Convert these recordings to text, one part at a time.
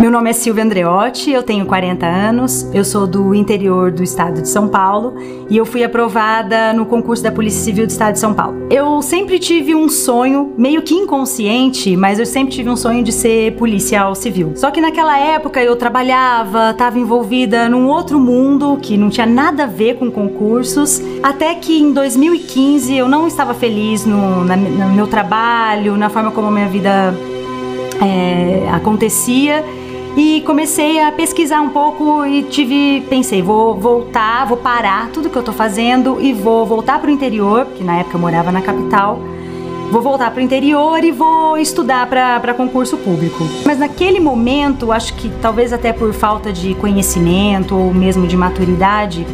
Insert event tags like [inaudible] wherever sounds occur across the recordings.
Meu nome é Silvia Andreotti, eu tenho 40 anos, eu sou do interior do estado de São Paulo e eu fui aprovada no concurso da Polícia Civil do estado de São Paulo. Eu sempre tive um sonho, meio que inconsciente, mas eu sempre tive um sonho de ser policial civil. Só que naquela época eu trabalhava, estava envolvida num outro mundo que não tinha nada a ver com concursos, até que em 2015 eu não estava feliz no, na, no meu trabalho, na forma como a minha vida é, acontecia e comecei a pesquisar um pouco e tive pensei vou voltar vou parar tudo que eu tô fazendo e vou voltar para o interior porque na época eu morava na capital vou voltar para o interior e vou estudar para concurso público mas naquele momento acho que talvez até por falta de conhecimento ou mesmo de maturidade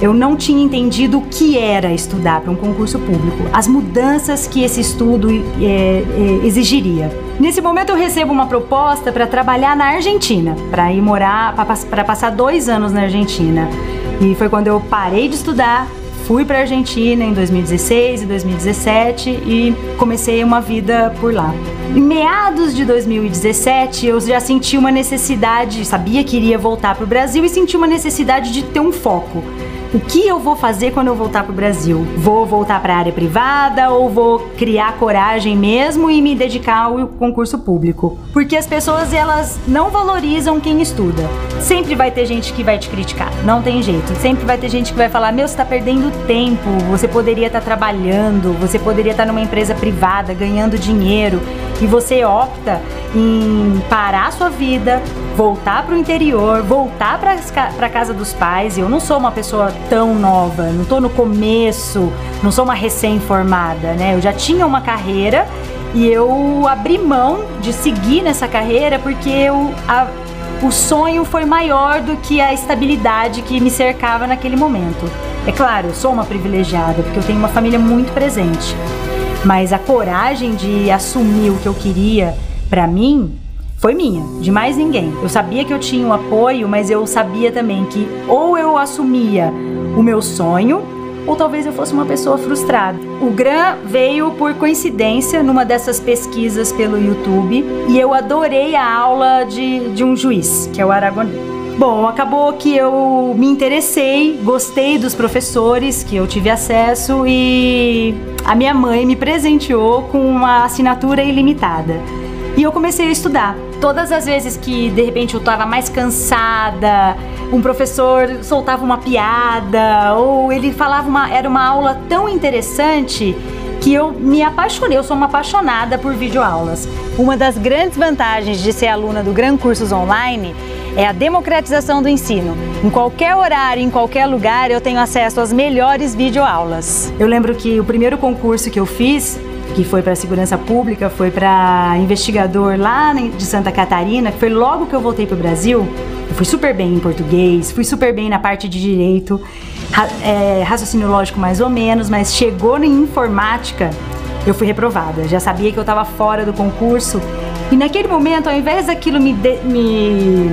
eu não tinha entendido o que era estudar para um concurso público, as mudanças que esse estudo é, é, exigiria. Nesse momento eu recebo uma proposta para trabalhar na Argentina, para ir morar, para passar dois anos na Argentina. E foi quando eu parei de estudar, fui para a Argentina em 2016 e 2017 e comecei uma vida por lá. Em meados de 2017, eu já senti uma necessidade, sabia que iria voltar para o Brasil e senti uma necessidade de ter um foco. O que eu vou fazer quando eu voltar para o Brasil? Vou voltar para a área privada ou vou criar coragem mesmo e me dedicar ao concurso público? Porque as pessoas elas não valorizam quem estuda. Sempre vai ter gente que vai te criticar, não tem jeito. Sempre vai ter gente que vai falar: "Meu, você está perdendo tempo. Você poderia estar tá trabalhando, você poderia estar tá numa empresa privada ganhando dinheiro e você opta em parar sua vida, voltar para o interior, voltar para casa dos pais. Eu não sou uma pessoa tão nova, não estou no começo, não sou uma recém-formada, né? Eu já tinha uma carreira e eu abri mão de seguir nessa carreira porque eu, a, o sonho foi maior do que a estabilidade que me cercava naquele momento. É claro, eu sou uma privilegiada porque eu tenho uma família muito presente, mas a coragem de assumir o que eu queria para mim foi minha, de mais ninguém. Eu sabia que eu tinha um apoio, mas eu sabia também que ou eu assumia o meu sonho, ou talvez eu fosse uma pessoa frustrada. O GRAM veio por coincidência numa dessas pesquisas pelo YouTube e eu adorei a aula de, de um juiz, que é o Aragonês. Bom, acabou que eu me interessei, gostei dos professores que eu tive acesso e a minha mãe me presenteou com uma assinatura ilimitada. E eu comecei a estudar todas as vezes que de repente eu estava mais cansada, um professor soltava uma piada ou ele falava uma era uma aula tão interessante que eu me apaixonei, eu sou uma apaixonada por videoaulas. Uma das grandes vantagens de ser aluna do Gran Cursos Online é a democratização do ensino. Em qualquer horário, em qualquer lugar, eu tenho acesso às melhores videoaulas. Eu lembro que o primeiro concurso que eu fiz que foi para segurança pública, foi para investigador lá de Santa Catarina, foi logo que eu voltei para o Brasil. Eu fui super bem em português, fui super bem na parte de direito, é, raciocínio lógico mais ou menos, mas chegou em informática, eu fui reprovada. Já sabia que eu estava fora do concurso e naquele momento, ao invés daquilo me, me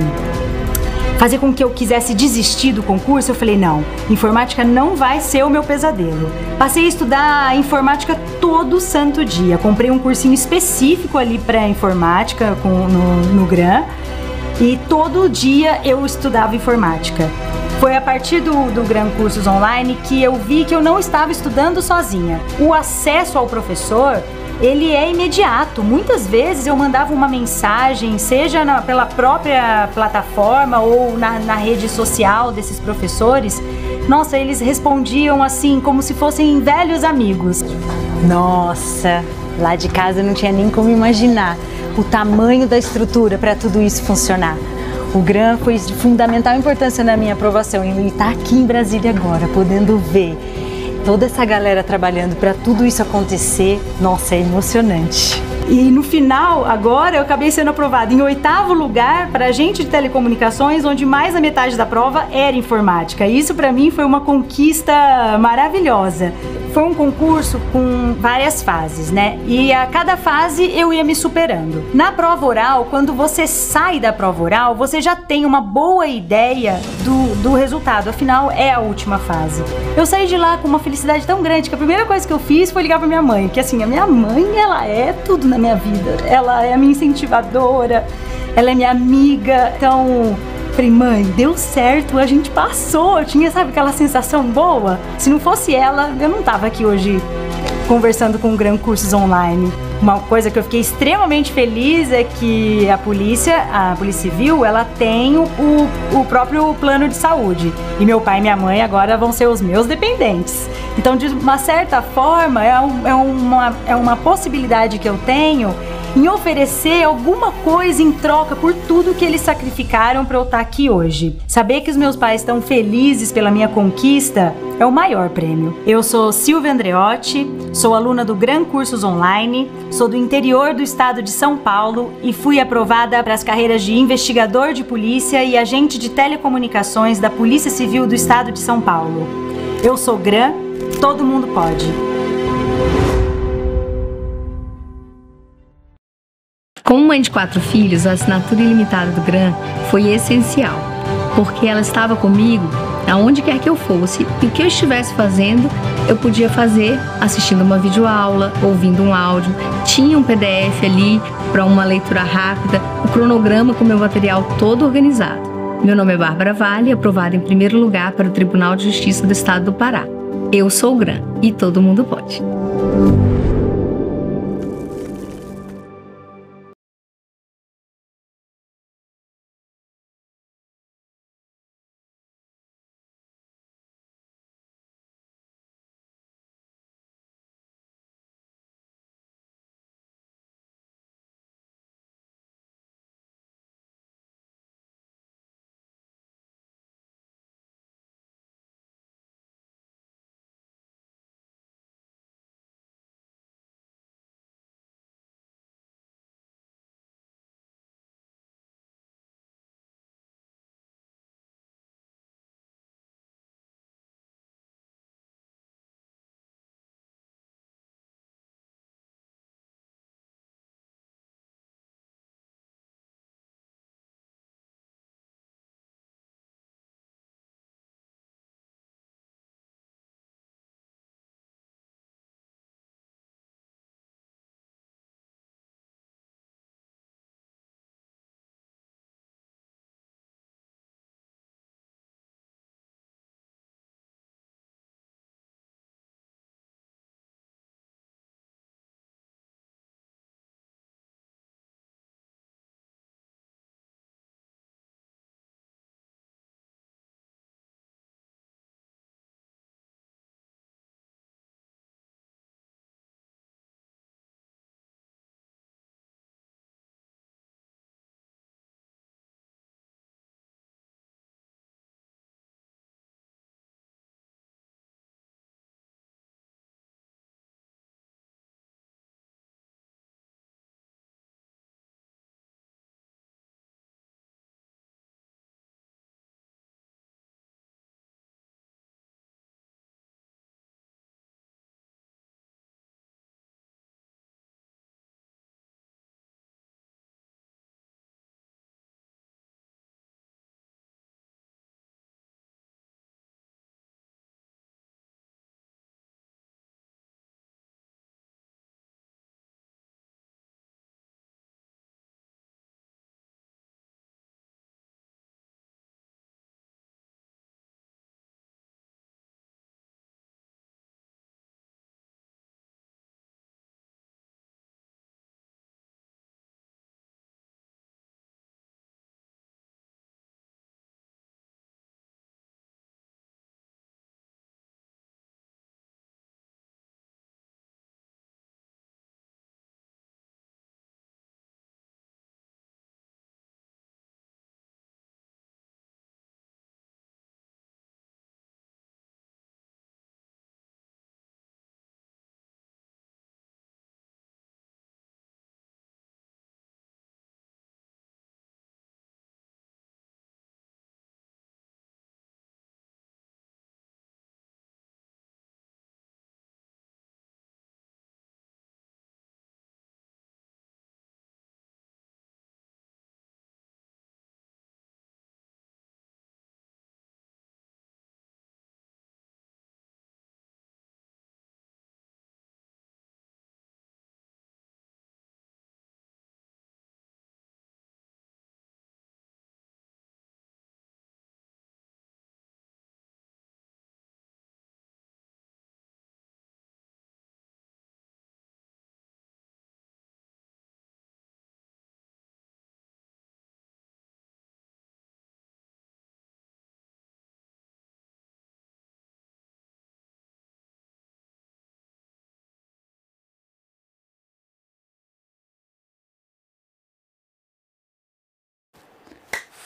fazer com que eu quisesse desistir do concurso, eu falei: não, informática não vai ser o meu pesadelo. Passei a estudar informática todo santo dia. Comprei um cursinho específico ali para informática com, no, no GRAM e todo dia eu estudava informática. Foi a partir do, do Gran Cursos Online que eu vi que eu não estava estudando sozinha. O acesso ao professor ele é imediato. Muitas vezes eu mandava uma mensagem, seja na, pela própria plataforma ou na, na rede social desses professores. Nossa, eles respondiam assim, como se fossem velhos amigos. Nossa, lá de casa não tinha nem como imaginar o tamanho da estrutura para tudo isso funcionar. O GRAM foi de fundamental importância na minha aprovação e está aqui em Brasília agora, podendo ver toda essa galera trabalhando para tudo isso acontecer, nossa, é emocionante. E no final, agora, eu acabei sendo aprovada em oitavo lugar para agente de telecomunicações, onde mais da metade da prova era informática. Isso para mim foi uma conquista maravilhosa. Foi um concurso com várias fases, né? E a cada fase eu ia me superando. Na prova oral, quando você sai da prova oral, você já tem uma boa ideia do, do resultado. Afinal, é a última fase. Eu saí de lá com uma felicidade tão grande que a primeira coisa que eu fiz foi ligar para minha mãe, que assim, a minha mãe, ela é tudo na minha vida. Ela é a minha incentivadora ela é minha amiga. Então, falei, mãe, deu certo, a gente passou. Eu tinha, sabe, aquela sensação boa? Se não fosse ela, eu não tava aqui hoje conversando com o Gran Cursos Online. Uma coisa que eu fiquei extremamente feliz é que a polícia, a Polícia Civil, ela tem o, o próprio plano de saúde. E meu pai e minha mãe agora vão ser os meus dependentes. Então, de uma certa forma, é, um, é, uma, é uma possibilidade que eu tenho em oferecer alguma coisa em troca por tudo que eles sacrificaram para eu estar aqui hoje. Saber que os meus pais estão felizes pela minha conquista é o maior prêmio. Eu sou Silvia Andreotti, sou aluna do Gran Cursos Online, sou do interior do estado de São Paulo e fui aprovada para as carreiras de investigador de polícia e agente de telecomunicações da Polícia Civil do estado de São Paulo. Eu sou Gran, todo mundo pode. Como mãe de quatro filhos, a assinatura ilimitada do GRAM foi essencial, porque ela estava comigo aonde quer que eu fosse e o que eu estivesse fazendo, eu podia fazer assistindo uma videoaula, ouvindo um áudio, tinha um PDF ali para uma leitura rápida, o cronograma com meu material todo organizado. Meu nome é Bárbara Vale, aprovada em primeiro lugar para o Tribunal de Justiça do Estado do Pará. Eu sou o GRAM e todo mundo pode.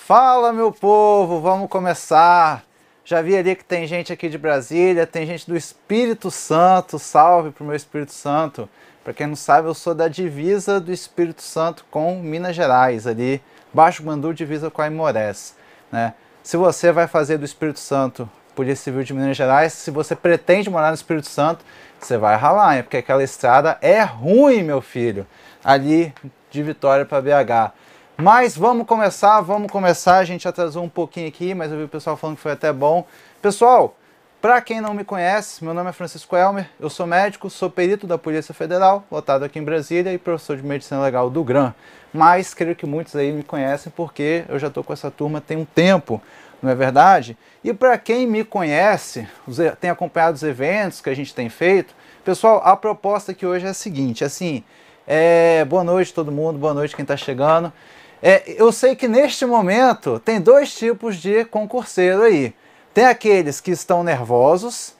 Fala, meu povo, vamos começar. Já vi ali que tem gente aqui de Brasília, tem gente do Espírito Santo. Salve pro meu Espírito Santo. Para quem não sabe, eu sou da divisa do Espírito Santo com Minas Gerais, ali, Baixo Guandu, divisa com a Imorés, né? Se você vai fazer do Espírito Santo Polícia Civil de Minas Gerais, se você pretende morar no Espírito Santo, você vai ralar, hein? porque aquela estrada é ruim, meu filho, ali de Vitória para BH. Mas vamos começar, vamos começar. A gente atrasou um pouquinho aqui, mas eu vi o pessoal falando que foi até bom. Pessoal, para quem não me conhece, meu nome é Francisco Elmer, eu sou médico, sou perito da Polícia Federal, lotado aqui em Brasília e professor de Medicina Legal do GRAM. Mas creio que muitos aí me conhecem porque eu já estou com essa turma tem um tempo, não é verdade? E para quem me conhece, tem acompanhado os eventos que a gente tem feito, pessoal, a proposta aqui hoje é a seguinte, assim, é, boa noite todo mundo, boa noite quem está chegando. É, eu sei que neste momento tem dois tipos de concurseiro aí. Tem aqueles que estão nervosos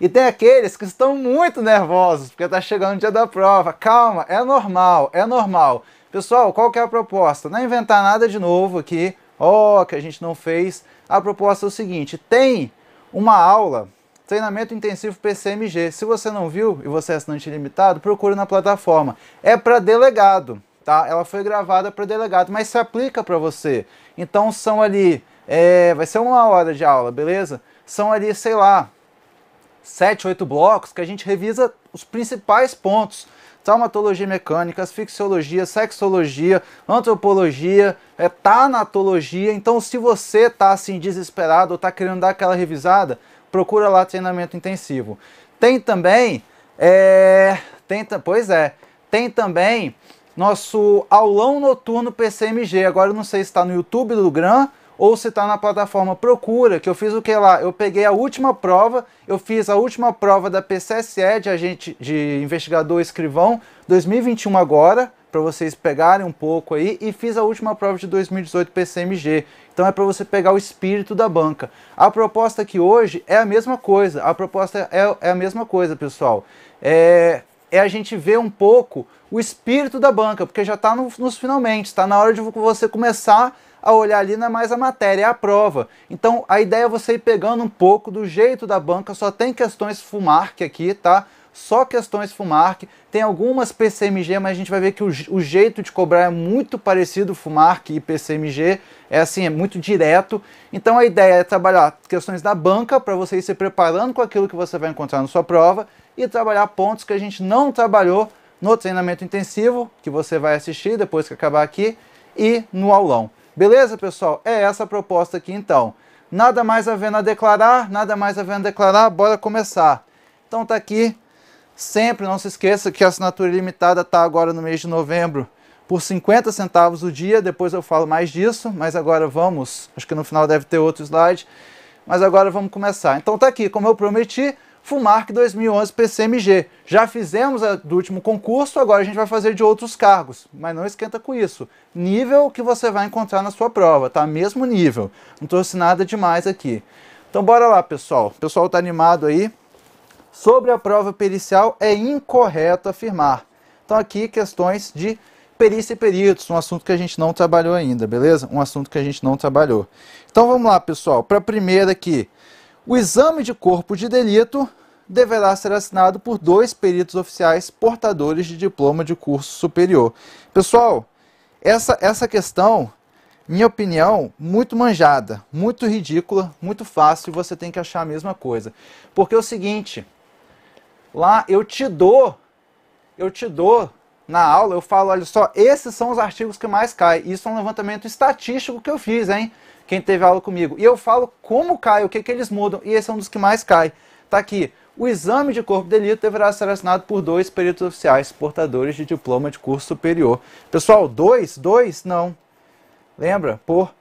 e tem aqueles que estão muito nervosos, porque está chegando o dia da prova. Calma, é normal, é normal. Pessoal, qual que é a proposta? Não é inventar nada de novo aqui, ó, oh, que a gente não fez. A proposta é o seguinte, tem uma aula, treinamento intensivo PCMG. Se você não viu e você é assinante ilimitado, procure na plataforma. É para delegado tá? Ela foi gravada para delegado, mas se aplica para você. Então são ali, é, vai ser uma hora de aula, beleza? São ali, sei lá, sete, oito blocos que a gente revisa os principais pontos. Traumatologia mecânica, asfixiologia, sexologia, antropologia, é, tanatologia. Então, se você tá assim desesperado ou tá querendo dar aquela revisada, procura lá treinamento intensivo. Tem também, é, tem, pois é, tem também nosso aulão noturno PCMG. Agora eu não sei se está no YouTube do Gran ou se está na plataforma Procura, que eu fiz o que lá? Eu peguei a última prova, eu fiz a última prova da PCSE de agente de investigador escrivão 2021 agora, para vocês pegarem um pouco aí, e fiz a última prova de 2018 PCMG. Então é para você pegar o espírito da banca. A proposta aqui hoje é a mesma coisa. A proposta é, é a mesma coisa, pessoal. É, é a gente ver um pouco o espírito da banca, porque já está no, nos finalmente, está na hora de você começar a olhar ali não é mais a matéria, é a prova. Então a ideia é você ir pegando um pouco do jeito da banca, só tem questões FUMARC aqui, tá? Só questões FUMARC, tem algumas PCMG, mas a gente vai ver que o, o jeito de cobrar é muito parecido FUMARC e PCMG, é assim, é muito direto. Então a ideia é trabalhar questões da banca para você ir se preparando com aquilo que você vai encontrar na sua prova e trabalhar pontos que a gente não trabalhou no treinamento intensivo, que você vai assistir depois que acabar aqui, e no aulão. Beleza, pessoal? É essa a proposta aqui então. Nada mais havendo a declarar, nada mais havendo a declarar, bora começar. Então tá aqui, sempre não se esqueça que a assinatura ilimitada está agora no mês de novembro por 50 centavos o dia, depois eu falo mais disso, mas agora vamos, acho que no final deve ter outro slide, mas agora vamos começar. Então tá aqui, como eu prometi, FUMARC 2011 PCMG. Já fizemos a do último concurso, agora a gente vai fazer de outros cargos, mas não esquenta com isso. Nível que você vai encontrar na sua prova, tá? Mesmo nível. Não trouxe nada demais aqui. Então bora lá, pessoal. O pessoal tá animado aí. Sobre a prova pericial, é incorreto afirmar. Então aqui questões de perícia e peritos, um assunto que a gente não trabalhou ainda, beleza? Um assunto que a gente não trabalhou. Então vamos lá, pessoal. Para a primeira aqui, o exame de corpo de delito deverá ser assinado por dois peritos oficiais portadores de diploma de curso superior. Pessoal, essa, essa questão, minha opinião, muito manjada, muito ridícula, muito fácil, você tem que achar a mesma coisa. Porque é o seguinte, lá eu te dou, eu te dou na aula, eu falo, olha só, esses são os artigos que mais caem. Isso é um levantamento estatístico que eu fiz, hein? quem teve aula comigo. E eu falo como cai, o que, que eles mudam, e esse é um dos que mais cai. Tá aqui. O exame de corpo de delito deverá ser assinado por dois peritos oficiais portadores de diploma de curso superior. Pessoal, dois? Dois? Não. Lembra? Por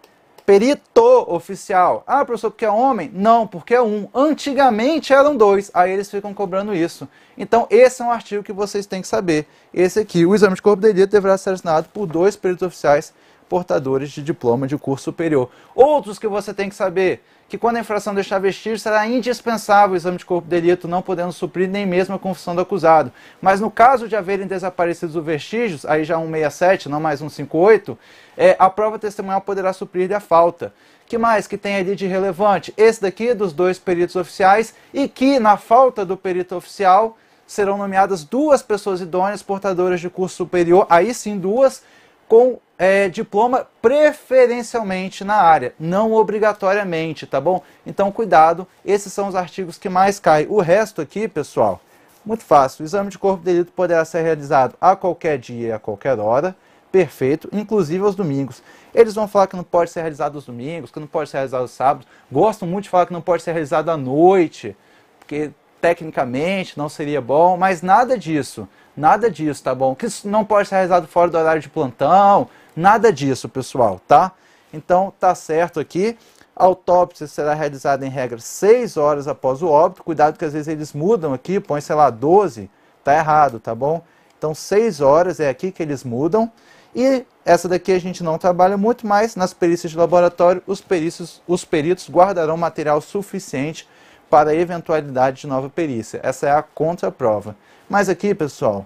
perito oficial. Ah, professor, porque é homem? Não, porque é um. Antigamente eram dois, aí eles ficam cobrando isso. Então, esse é um artigo que vocês têm que saber. Esse aqui, o exame de corpo de delito deverá ser assinado por dois peritos oficiais portadores de diploma de curso superior. Outros que você tem que saber, que quando a infração deixar vestígio, será indispensável o exame de corpo de delito, não podendo suprir nem mesmo a confissão do acusado. Mas no caso de haverem desaparecidos os vestígios, aí já 167, não mais 158, é, a prova testemunhal poderá suprir a falta. que mais que tem ali de relevante? Esse daqui dos dois peritos oficiais e que, na falta do perito oficial, serão nomeadas duas pessoas idôneas portadoras de curso superior, aí sim duas, com é, diploma preferencialmente na área, não obrigatoriamente, tá bom? Então cuidado, esses são os artigos que mais caem. O resto aqui, pessoal, muito fácil. O exame de corpo de delito poderá ser realizado a qualquer dia, a qualquer hora, perfeito, inclusive aos domingos. Eles vão falar que não pode ser realizado aos domingos, que não pode ser realizado aos sábados. Gostam muito de falar que não pode ser realizado à noite, porque tecnicamente não seria bom, mas nada disso. Nada disso, tá bom? Que isso não pode ser realizado fora do horário de plantão, nada disso, pessoal, tá? Então, tá certo aqui. A autópsia será realizada em regra 6 horas após o óbito. Cuidado que às vezes eles mudam aqui, põe, sei lá, 12. Tá errado, tá bom? Então, 6 horas é aqui que eles mudam. E essa daqui a gente não trabalha muito, mas nas perícias de laboratório, os peritos, os peritos guardarão material suficiente para a eventualidade de nova perícia. Essa é a contraprova. Mas aqui, pessoal,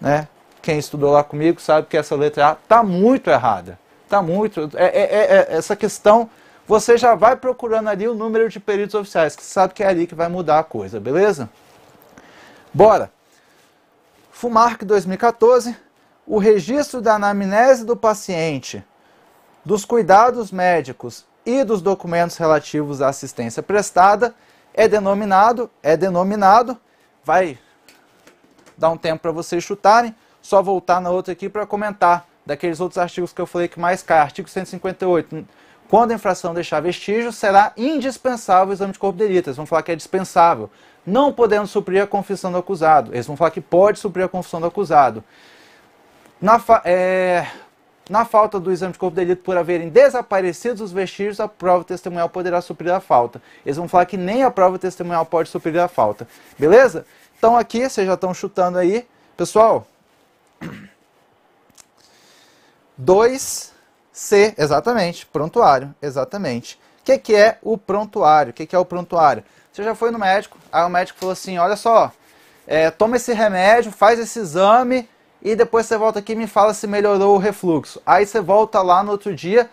né, quem estudou lá comigo sabe que essa letra A está muito errada. Está muito. É, é, é, é, essa questão, você já vai procurando ali o número de peritos oficiais, que sabe que é ali que vai mudar a coisa, beleza? Bora! FUMARC 2014, o registro da anamnese do paciente, dos cuidados médicos e dos documentos relativos à assistência prestada é denominado, é denominado, vai dar um tempo para vocês chutarem, só voltar na outra aqui para comentar daqueles outros artigos que eu falei que mais cai. Artigo 158. Quando a infração deixar vestígio, será indispensável o exame de corpo de delito. Eles vão falar que é dispensável. Não podendo suprir a confissão do acusado. Eles vão falar que pode suprir a confissão do acusado. Na, é, na falta do exame de corpo de delito por haverem desaparecido os vestígios, a prova testemunhal poderá suprir a falta. Eles vão falar que nem a prova testemunhal pode suprir a falta. Beleza? Então aqui, vocês já estão chutando aí. Pessoal, 2C, exatamente, prontuário, exatamente. O que, que é o prontuário? O que, que é o prontuário? Você já foi no médico, aí o médico falou assim, olha só, é, toma esse remédio, faz esse exame e depois você volta aqui e me fala se melhorou o refluxo. Aí você volta lá no outro dia,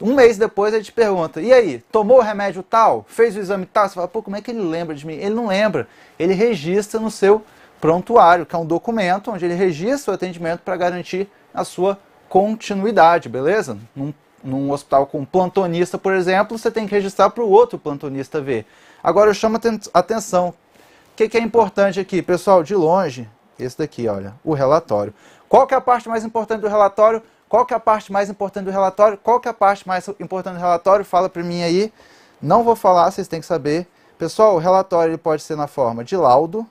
um mês depois ele te pergunta, e aí, tomou o remédio tal? Fez o exame tal? Você fala, pô, como é que ele lembra de mim? Ele não lembra. Ele registra no seu prontuário, que é um documento onde ele registra o atendimento para garantir a sua continuidade, beleza? Num, num hospital com plantonista, por exemplo, você tem que registrar para o outro plantonista ver. Agora eu chamo a atenção. O que, que é importante aqui? Pessoal, de longe, esse daqui, olha, o relatório. Qual que é a parte mais importante do relatório? Qual que é a parte mais importante do relatório? Qual que é a parte mais importante do relatório? Fala para mim aí. Não vou falar, vocês têm que saber. Pessoal, o relatório ele pode ser na forma de laudo,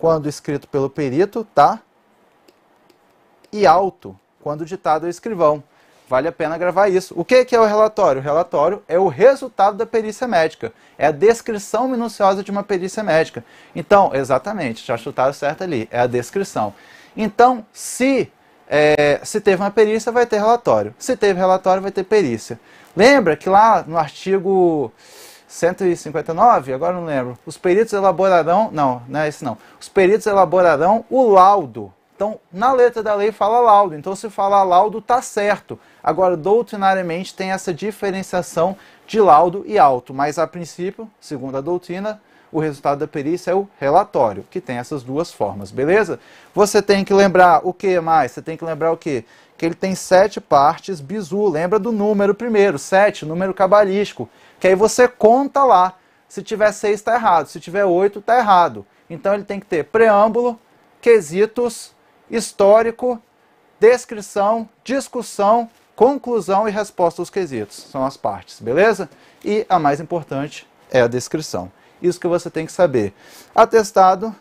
quando escrito pelo perito, tá? E auto, quando ditado ao escrivão. Vale a pena gravar isso. O que é o relatório? O relatório é o resultado da perícia médica. É a descrição minuciosa de uma perícia médica. Então, exatamente, já chutaram certo ali. É a descrição. Então, se, é, se teve uma perícia, vai ter relatório. Se teve relatório, vai ter perícia. Lembra que lá no artigo 159, agora não lembro, os peritos elaborarão, não, não é esse não, os peritos elaborarão o laudo então, na letra da lei fala laudo. Então, se falar laudo, está certo. Agora, doutrinariamente, tem essa diferenciação de laudo e auto. Mas, a princípio, segundo a doutrina, o resultado da perícia é o relatório, que tem essas duas formas, beleza? Você tem que lembrar o que mais? Você tem que lembrar o que? Que ele tem sete partes bizu. Lembra do número primeiro, sete, número cabalístico. Que aí você conta lá. Se tiver seis, está errado. Se tiver oito, está errado. Então, ele tem que ter preâmbulo, quesitos, histórico, descrição, discussão, conclusão e resposta aos quesitos. São as partes, beleza? E a mais importante é a descrição. Isso que você tem que saber. Atestado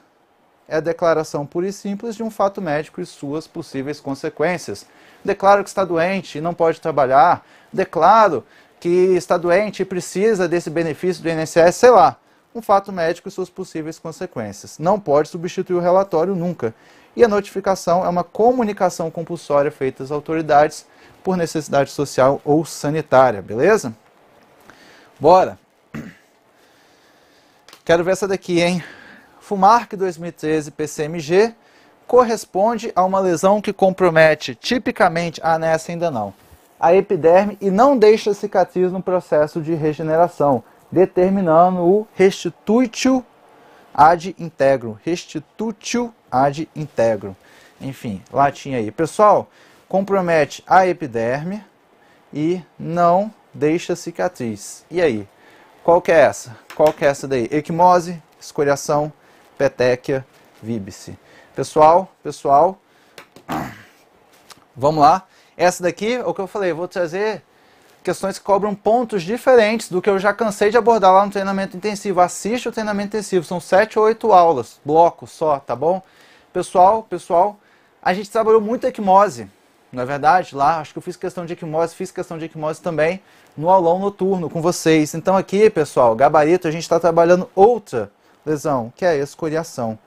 é a declaração pura e simples de um fato médico e suas possíveis consequências. Declaro que está doente e não pode trabalhar. Declaro que está doente e precisa desse benefício do INSS, sei lá um fato médico e suas possíveis consequências. Não pode substituir o relatório nunca. E a notificação é uma comunicação compulsória feita às autoridades por necessidade social ou sanitária, beleza? Bora! Quero ver essa daqui, hein? FUMARC 2013 PCMG corresponde a uma lesão que compromete tipicamente, ah, nessa ainda não, a epiderme e não deixa cicatriz no processo de regeneração, determinando o restitutio ad integro. Restitutio ad integro. Enfim, latim aí. Pessoal, compromete a epiderme e não deixa cicatriz. E aí? Qual que é essa? Qual que é essa daí? Equimose, escoriação, petéquia, víbice. Pessoal, pessoal, [clears throat] vamos lá. Essa daqui, é o que eu falei, eu vou trazer questões que cobram pontos diferentes do que eu já cansei de abordar lá no treinamento intensivo. Assiste o treinamento intensivo, são 7 ou 8 aulas, blocos só, tá bom? Pessoal, pessoal, a gente trabalhou muito equimose, não é verdade? Lá, acho que eu fiz questão de equimose, fiz questão de equimose também no aulão noturno com vocês. Então aqui, pessoal, gabarito, a gente está trabalhando outra lesão, que é a escoriação.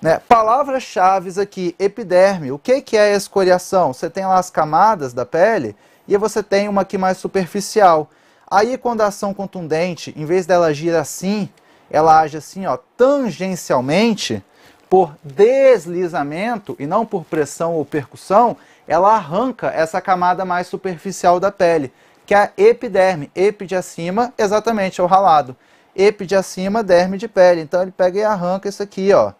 Né? Palavras-chave aqui, epiderme. O que, que é a escoriação? Você tem lá as camadas da pele e você tem uma aqui mais superficial. Aí quando a ação contundente, em vez dela agir assim, ela age assim, ó, tangencialmente, por deslizamento e não por pressão ou percussão, ela arranca essa camada mais superficial da pele, que é a epiderme. Epi de acima, exatamente, é o ralado. Epi de acima, derme de pele. Então ele pega e arranca isso aqui, ó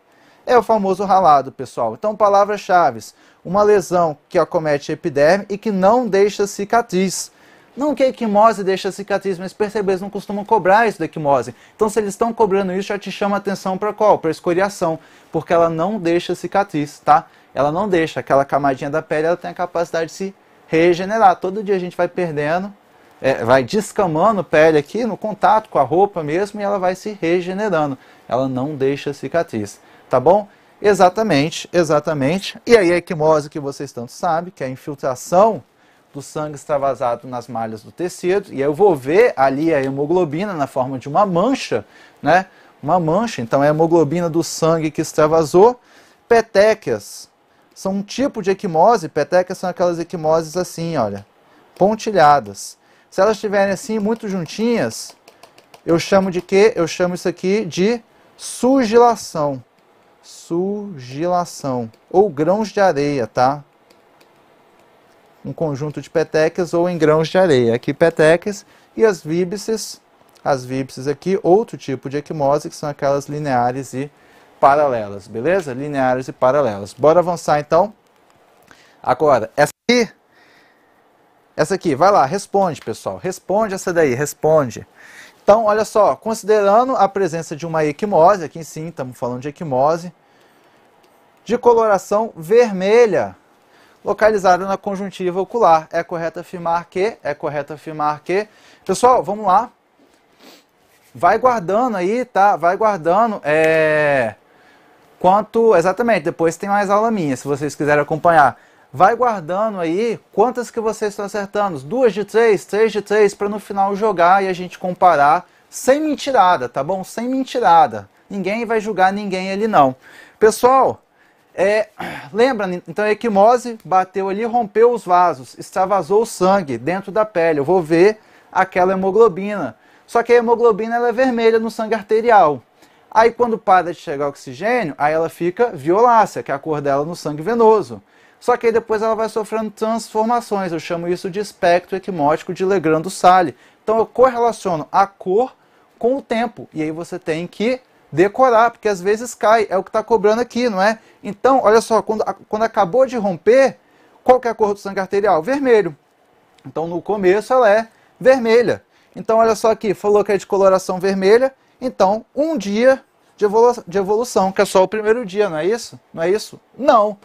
é o famoso ralado, pessoal. Então, palavras-chave: uma lesão que acomete a epiderme e que não deixa cicatriz. Não que a equimose deixa cicatriz, mas percebe, eles não costumam cobrar isso da equimose. Então, se eles estão cobrando isso, já te chama atenção para qual? Para escoriação, porque ela não deixa cicatriz, tá? Ela não deixa aquela camadinha da pele, ela tem a capacidade de se regenerar. Todo dia a gente vai perdendo, é, vai descamando pele aqui no contato com a roupa mesmo e ela vai se regenerando. Ela não deixa cicatriz tá bom? Exatamente, exatamente. E aí a equimose que vocês tanto sabem, que é a infiltração do sangue extravasado nas malhas do tecido, e eu vou ver ali a hemoglobina na forma de uma mancha, né? Uma mancha, então é a hemoglobina do sangue que extravasou. Petequias são um tipo de equimose, petequias são aquelas equimoses assim, olha, pontilhadas. Se elas estiverem assim, muito juntinhas, eu chamo de quê? Eu chamo isso aqui de sugilação sugilação ou grãos de areia, tá? Um conjunto de petecas ou em grãos de areia. Aqui petecas e as víbices, as víbices aqui, outro tipo de equimose, que são aquelas lineares e paralelas, beleza? Lineares e paralelas. Bora avançar então. Agora, essa aqui, essa aqui, vai lá, responde, pessoal. Responde essa daí, responde. Então, olha só, considerando a presença de uma equimose, aqui sim, estamos falando de equimose, de coloração vermelha, localizada na conjuntiva ocular. É correto afirmar que, é correto afirmar que. Pessoal, vamos lá. Vai guardando aí, tá? Vai guardando. É... Quanto, exatamente, depois tem mais aula minha, se vocês quiserem acompanhar vai guardando aí quantas que vocês estão acertando. Duas de três, três de três, para no final jogar e a gente comparar sem mentirada, tá bom? Sem mentirada. Ninguém vai julgar ninguém ali não. Pessoal, é, [clears throat] lembra, então a equimose bateu ali, rompeu os vasos, extravasou o sangue dentro da pele. Eu vou ver aquela hemoglobina. Só que a hemoglobina ela é vermelha no sangue arterial. Aí quando para de chegar oxigênio, aí ela fica violácea, que é a cor dela no sangue venoso. Só que aí depois ela vai sofrendo transformações. Eu chamo isso de espectro equimótico de Legrand do Sale. Então eu correlaciono a cor com o tempo. E aí você tem que decorar, porque às vezes cai. É o que está cobrando aqui, não é? Então, olha só, quando, quando acabou de romper, qual que é a cor do sangue arterial? Vermelho. Então no começo ela é vermelha. Então olha só aqui, falou que é de coloração vermelha. Então um dia de, evolu de evolução, que é só o primeiro dia, não é isso? Não é isso? Não.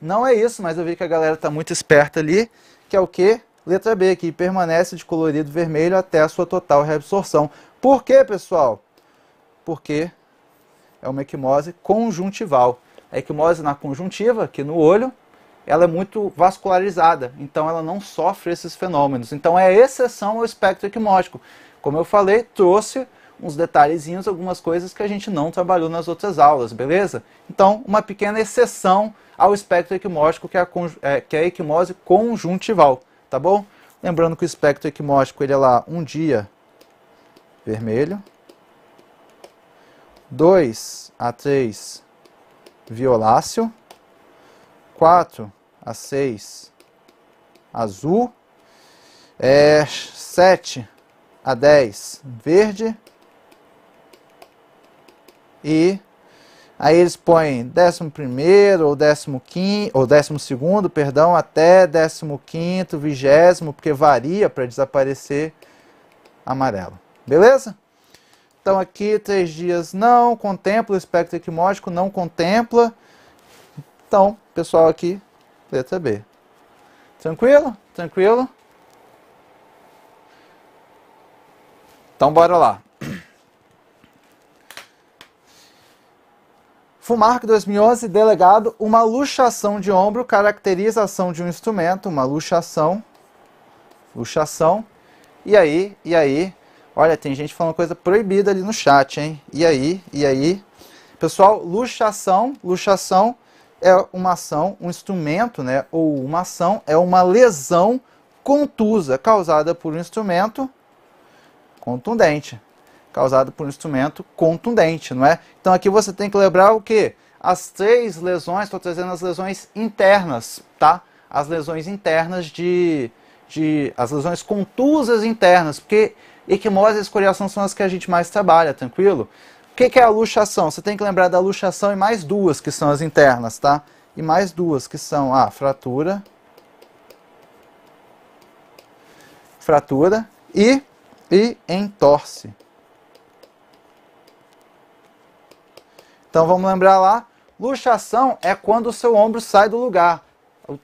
Não é isso, mas eu vi que a galera está muito esperta ali, que é o que? Letra B, que permanece de colorido vermelho até a sua total reabsorção. Por quê, pessoal? Porque é uma equimose conjuntival. A equimose na conjuntiva, aqui no olho, ela é muito vascularizada, então ela não sofre esses fenômenos. Então é exceção ao espectro equimótico. Como eu falei, trouxe uns detalhezinhos, algumas coisas que a gente não trabalhou nas outras aulas, beleza? Então, uma pequena exceção ao espectro equimótico, que é a, é, que é a equimose conjuntival, tá bom? Lembrando que o espectro equimótico ele é lá um dia vermelho, 2 a 3 violáceo, 4 a 6 azul, é, 7 a 10 verde e aí eles põem 11 primeiro ou 15 ou 12 segundo, perdão, até 15 vigésimo, porque varia para desaparecer amarelo. Beleza? Então aqui três dias não contempla o espectro equimótico, não contempla. Então, pessoal aqui, letra B. Tranquilo? Tranquilo? Então bora lá. Fumarc 2011, delegado, uma luxação de ombro caracteriza ação de um instrumento, uma luxação, luxação, e aí, e aí, olha, tem gente falando coisa proibida ali no chat, hein, e aí, e aí, pessoal, luxação, luxação é uma ação, um instrumento, né, ou uma ação, é uma lesão contusa causada por um instrumento contundente, causado por um instrumento contundente, não é? Então aqui você tem que lembrar o que? As três lesões, estou trazendo as lesões internas, tá? As lesões internas de, de as lesões contusas internas, porque equimose e escoriação são as que a gente mais trabalha, tranquilo? O que, que é a luxação? Você tem que lembrar da luxação e mais duas que são as internas, tá? E mais duas que são a fratura, fratura e e entorce. Então vamos lembrar lá, luxação é quando o seu ombro sai do lugar.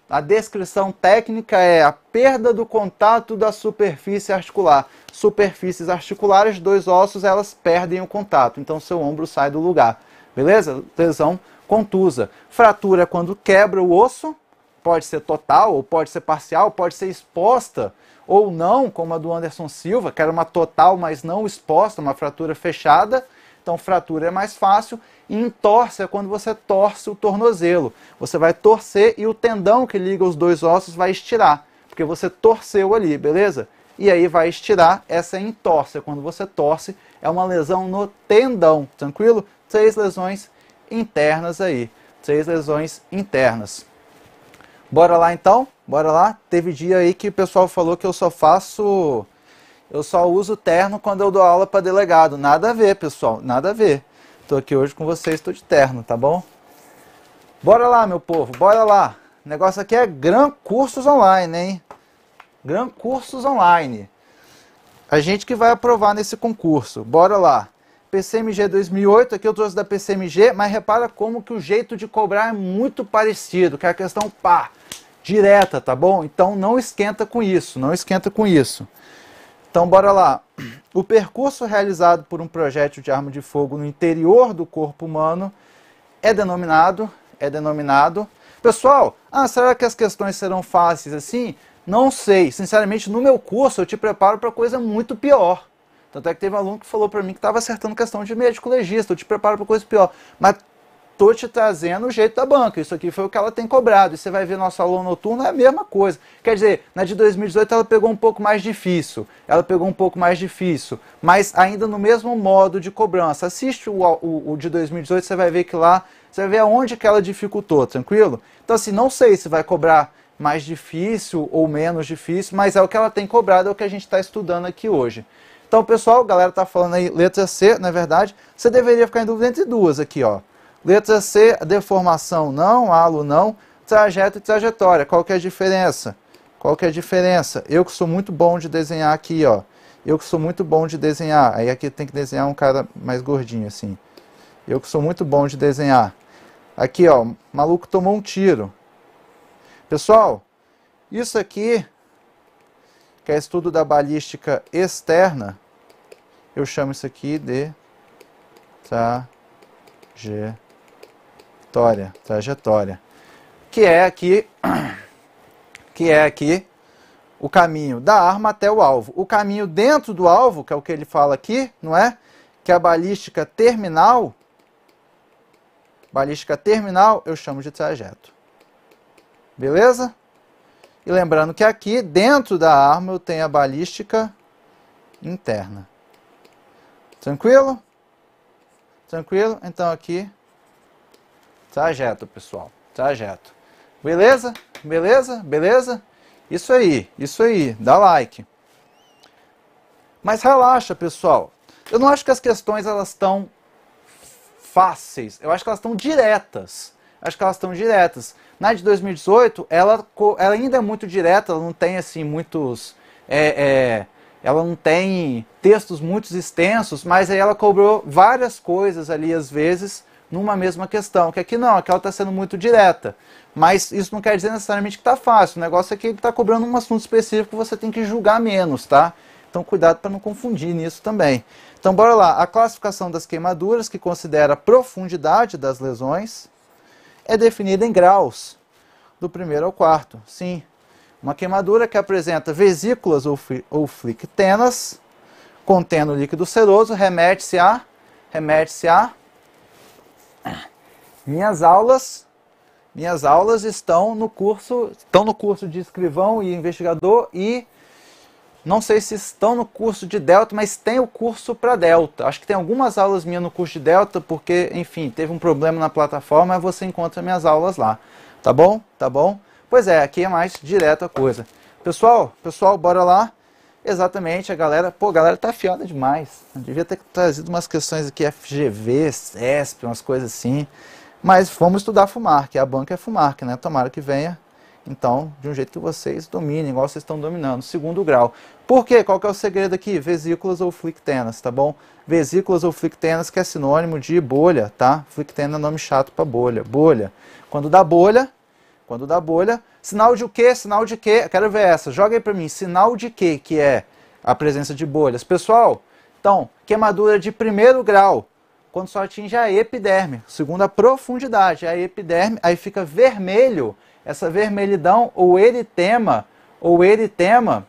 A descrição técnica é a perda do contato da superfície articular. Superfícies articulares, dois ossos, elas perdem o contato. Então seu ombro sai do lugar. Beleza? Lesão contusa. Fratura é quando quebra o osso, pode ser total ou pode ser parcial, pode ser exposta ou não, como a do Anderson Silva, que era uma total, mas não exposta, uma fratura fechada. Então, fratura é mais fácil. E entorse é quando você torce o tornozelo. Você vai torcer e o tendão que liga os dois ossos vai estirar, porque você torceu ali, beleza? E aí vai estirar, essa é entorse. Quando você torce, é uma lesão no tendão, tranquilo? Três lesões internas aí. Três lesões internas. Bora lá então? Bora lá? Teve dia aí que o pessoal falou que eu só faço. Eu só uso terno quando eu dou aula para delegado. Nada a ver, pessoal. Nada a ver. Estou aqui hoje com vocês, estou de terno, tá bom? Bora lá, meu povo, bora lá. O negócio aqui é Gran Cursos Online, hein? Gran Cursos Online. A gente que vai aprovar nesse concurso. Bora lá. PCMG 2008, aqui eu trouxe da PCMG, mas repara como que o jeito de cobrar é muito parecido, que é a questão pá, direta, tá bom? Então não esquenta com isso, não esquenta com isso. Então bora lá. O percurso realizado por um projétil de arma de fogo no interior do corpo humano é denominado, é denominado. Pessoal, ah, será que as questões serão fáceis assim? Não sei. Sinceramente, no meu curso eu te preparo para coisa muito pior. Tanto é que teve um aluno que falou para mim que estava acertando questão de médico legista, eu te preparo para coisa pior. Mas tô te trazendo o jeito da banca. Isso aqui foi o que ela tem cobrado. E você vai ver nosso aluno noturno, é a mesma coisa. Quer dizer, na de 2018 ela pegou um pouco mais difícil. Ela pegou um pouco mais difícil. Mas ainda no mesmo modo de cobrança. Assiste o, o, o de 2018, você vai ver que lá, você vai ver aonde que ela dificultou, tranquilo? Então assim, não sei se vai cobrar mais difícil ou menos difícil, mas é o que ela tem cobrado, é o que a gente está estudando aqui hoje. Então, pessoal, a galera tá falando aí letra C, na é verdade, você deveria ficar em dúvida entre duas aqui, ó. Letra C, deformação não, halo não, trajeto e trajetória. Qual que é a diferença? Qual que é a diferença? Eu que sou muito bom de desenhar aqui, ó. Eu que sou muito bom de desenhar. Aí aqui tem que desenhar um cara mais gordinho assim. Eu que sou muito bom de desenhar. Aqui, ó, o maluco tomou um tiro. Pessoal, isso aqui, que é estudo da balística externa, eu chamo isso aqui de trajetória, trajetória, que é aqui, [clears throat] que é aqui o caminho da arma até o alvo. O caminho dentro do alvo, que é o que ele fala aqui, não é? que é a balística terminal, balística terminal eu chamo de trajeto. Beleza? E lembrando que aqui, dentro da arma, eu tenho a balística interna. Tranquilo? Tranquilo? Então aqui, trajeto, pessoal. Trajeto. Beleza? Beleza? Beleza? Isso aí, isso aí. Dá like. Mas relaxa, pessoal. Eu não acho que as questões elas estão fáceis. Eu acho que elas estão diretas. Acho que elas estão diretas. Na de 2018, ela, ela ainda é muito direta, ela não tem assim muitos. É, é, ela não tem textos muito extensos, mas aí ela cobrou várias coisas ali, às vezes, numa mesma questão. Que aqui não, aqui ela está sendo muito direta. Mas isso não quer dizer necessariamente que está fácil. O negócio é que ele está cobrando um assunto específico você tem que julgar menos, tá? Então cuidado para não confundir nisso também. Então bora lá. A classificação das queimaduras, que considera a profundidade das lesões é definida em graus, do primeiro ao quarto. Sim, uma queimadura que apresenta vesículas ou, ou flictenas, contendo líquido seroso, remete-se a, remete-se a minhas aulas, minhas aulas estão no curso, estão no curso de escrivão e investigador e não sei se estão no curso de Delta, mas tem o curso para Delta. Acho que tem algumas aulas minhas no curso de Delta, porque, enfim, teve um problema na plataforma, você encontra minhas aulas lá. Tá bom? Tá bom? Pois é, aqui é mais direto a coisa. Pessoal, pessoal, bora lá. Exatamente, a galera, pô, a galera tá afiada demais. Eu devia ter trazido umas questões aqui, FGV, CESP, umas coisas assim. Mas vamos estudar FUMAR, que a banca é FUMAR, né? Tomara que venha então, de um jeito que vocês dominem, igual vocês estão dominando. Segundo grau. Por quê? Qual que é o segredo aqui? Vesículas ou flictenas, tá bom? Vesículas ou flictenas, que é sinônimo de bolha, tá? Flictena é nome chato para bolha. Bolha. Quando dá bolha, quando dá bolha, sinal de o quê? Sinal de quê? Quero ver essa. Joga aí para mim. Sinal de quê que é a presença de bolhas? Pessoal, então, queimadura de primeiro grau, quando só atinge a epiderme. Segunda profundidade, a epiderme, aí fica vermelho essa vermelhidão ou eritema, ou eritema,